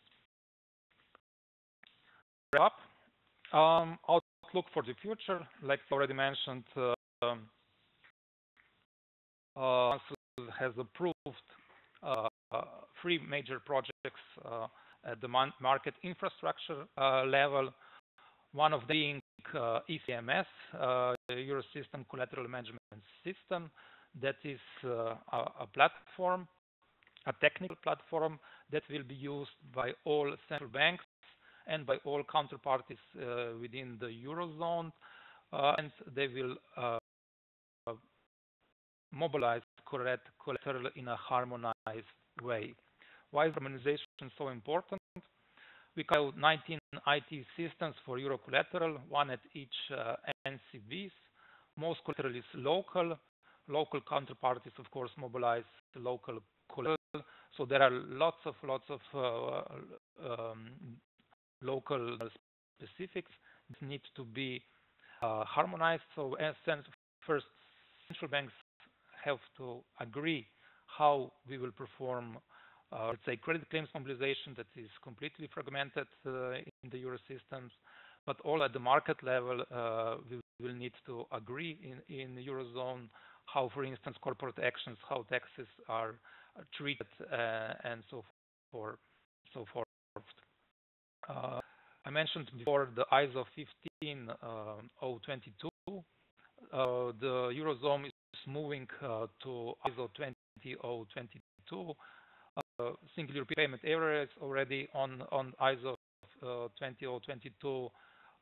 Wrap up. Um, outlook for the future, like already mentioned, um, uh, has approved uh, three major projects uh, at the market infrastructure uh, level. One of them being uh, ECMS, uh, Eurosystem Collateral Management System, that is a, platform, a technical platform that will be used by all central banks and by all counterparties uh, within the Eurozone, uh, and they will uh, mobilize collateral in a harmonized way. Why is harmonization so important? We have 19 IT systems for Euro collateral, one at each uh, NCBs. Most collateral is local. Local counterparties, of course, mobilize the local collateral. So there are lots of lots of uh, um, local specifics that need to be uh, harmonized. So as sense, first, central banks have to agree how we will perform, uh, let's say, credit claims mobilization that is completely fragmented uh, in the euro systems, but all at the market level, uh, we will need to agree in, in the eurozone how, for instance, corporate actions, how taxes are treated, uh, and so forth. So forth. Uh, I mentioned before the ISO 15022. Uh, the Eurozone is moving uh, to ISO 20022. Uh, Single European payment area is already on on ISO uh, 20022.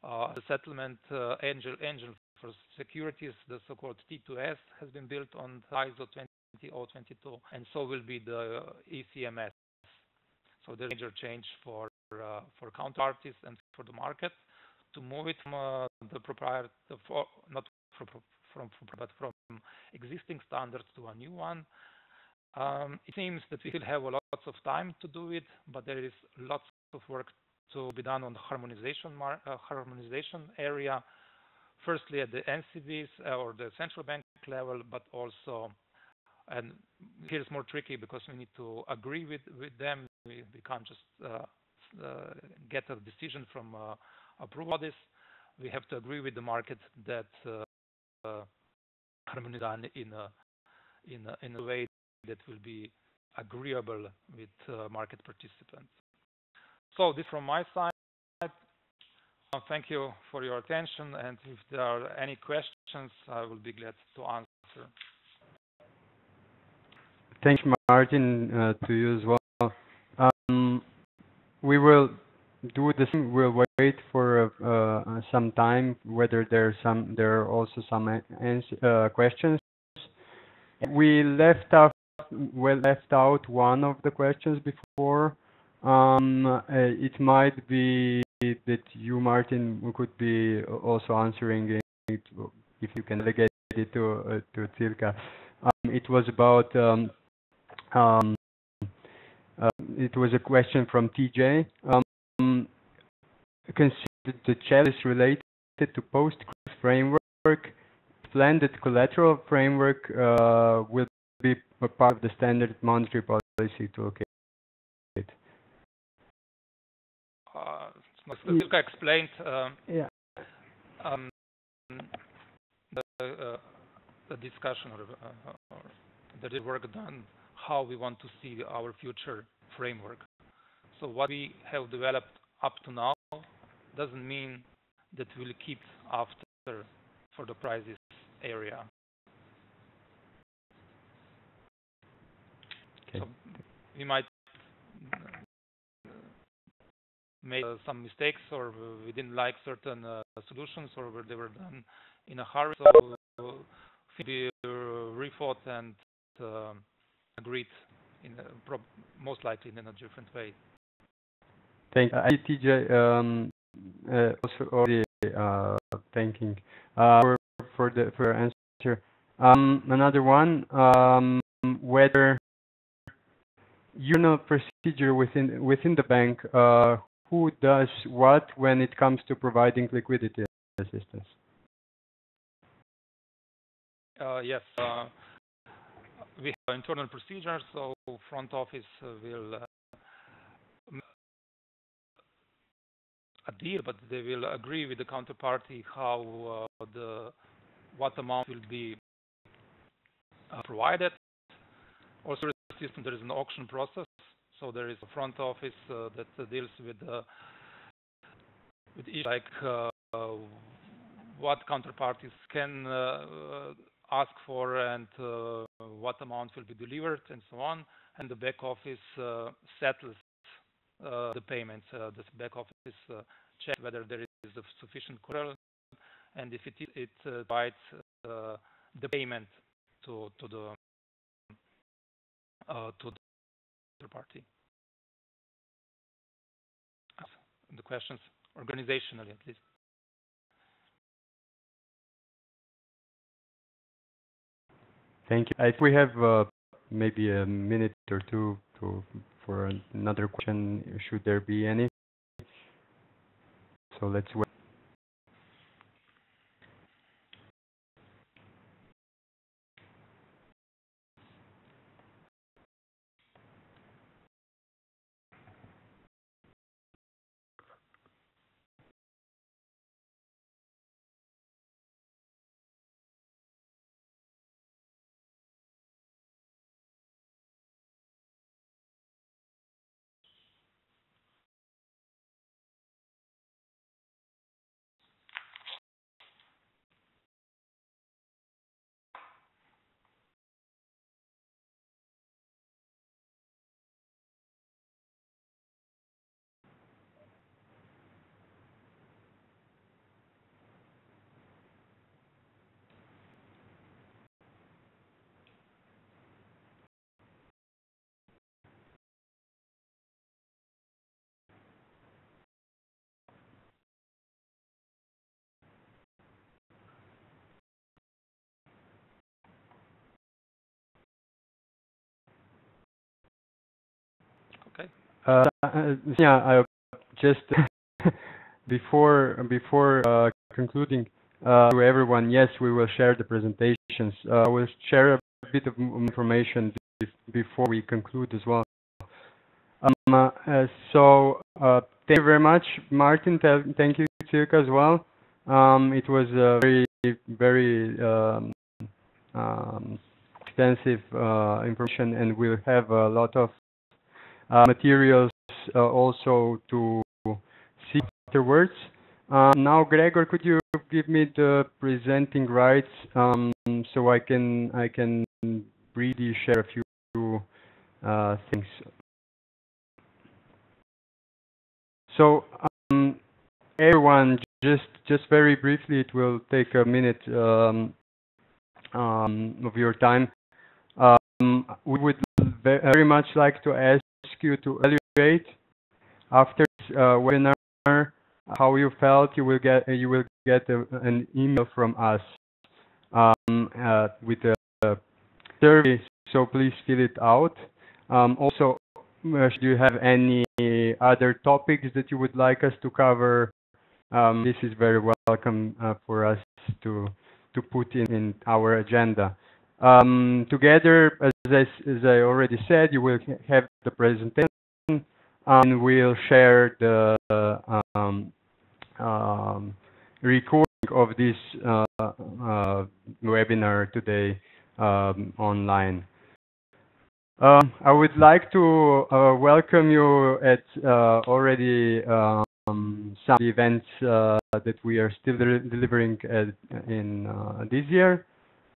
The settlement engine for securities, the so-called T2S, has been built on ISO 20022, and so will be the ECMS. So The major change for uh, for counterparties and for the market to move it from uh, the proprietary, not from, from, but from existing standards to a new one. Um, it seems that we will have a lots of time to do it, but there is lots of work to be done on the harmonization uh, harmonization area. Firstly, at the NCBs uh, or the central bank level, but also, and here's more tricky because we need to agree with with them. We, we can't just uh, uh, get a decision from uh, approval this, we have to agree with the market that uh, harmony done in a in a, in a way that will be agreeable with uh, market participants. So this from my side. Thank you for your attention, and if there are any questions, I will be glad to answer. Thanks, Martin, uh, to you as well. Um, we will do the same. We'll wait for uh, some time, whether there's some, there are also some uh, questions. We left out, we left out one of the questions before. Um, uh, it might be that you, Martin, could be also answering it if you can delegate it to uh, to Cilka. Um, it was about um, um, uh, it was a question from TJ. Um, consider the challenge related to post crisis framework. Blended collateral framework uh, will be a part of the standard monetary policy toolkit. Uh, Cilka explained um, yeah. um, the uh, a discussion or, uh, or there is work done how we want to see our future framework. So what we have developed up to now doesn't mean that we'll keep after for the crisis area. Okay. So we might make uh, some mistakes or we didn't like certain uh, solutions or they were done in a hurry. So we rethought and uh, agreed in most likely in a different way. Thank you. TJ um, uh, also already uh, thanking uh, for for the for answer. Um, another one, um, whether you know procedure within within the bank, uh, who does what when it comes to providing liquidity assistance? Uh, yes, uh, we have internal procedures, so front office will a deal, but they will agree with the counterparty how uh, the what amount will be uh, provided. Also, the system there is an auction process, so there is a front office uh, that deals with with each, like what counterparties can ask for and uh, what amount will be delivered and so on. And the back office uh, settles uh, Uh, the payments. Uh, the back office uh, check whether there is a sufficient collateral, and if it it provides the payment to to the to the other party. The questions organizationally at least. Thank you. I think we have uh, maybe a minute or two to, for another question, should there be any. So let's wait. Uh, yeah, I just before before uh, concluding uh, to everyone, yes, we will share the presentations. Uh, I will share a bit of information before we conclude as well. Um, uh, uh, so thank you very much, Martin. Thank you, Cilka, as well. Um, it was a very very um, um, extensive information, and we'll have a lot of uh, materials uh, also to see afterwards. Um, now, Gregor, could you give me the presenting rights um, so I can I can really share a few uh, things. So, um, everyone, just just very briefly, it will take a minute um, um, of your time. Um, we would very much like to ask you to evaluate after this uh, webinar how you felt. You will get you will get a, an email from us um, uh, with a survey. So please fill it out. Um, also, uh, do you have any other topics that you would like us to cover? Um, this is very welcome uh, for us to to put in, in our agenda. Um, together, as I, as I, already said, you will have the presentation and we'll share the um, um, recording of this uh, uh, webinar today um, online. Um, I would like to uh, welcome you at uh, already um, some events uh, that we are still de delivering at, in uh, this year.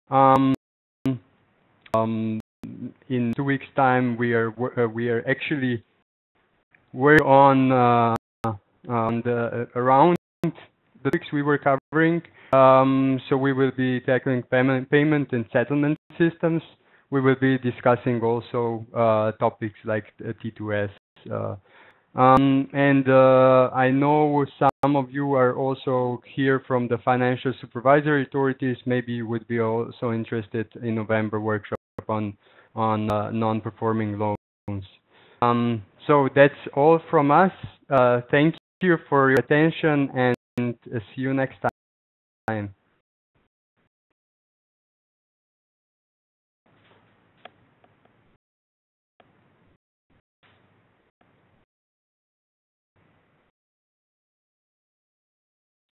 Um, um, in two weeks' time, we are uh, we are actually working on uh, on the around the topics we were covering. Um, so we will be tackling payment, payment and settlement systems we will be discussing also uh, topics like T2S. Uh, um, and uh, I know some of you are also here from the financial supervisory authorities. Maybe you would be also interested in November workshop on on uh, non-performing loans. Um, so that's all from us. Uh, thank you for your attention and see you next time.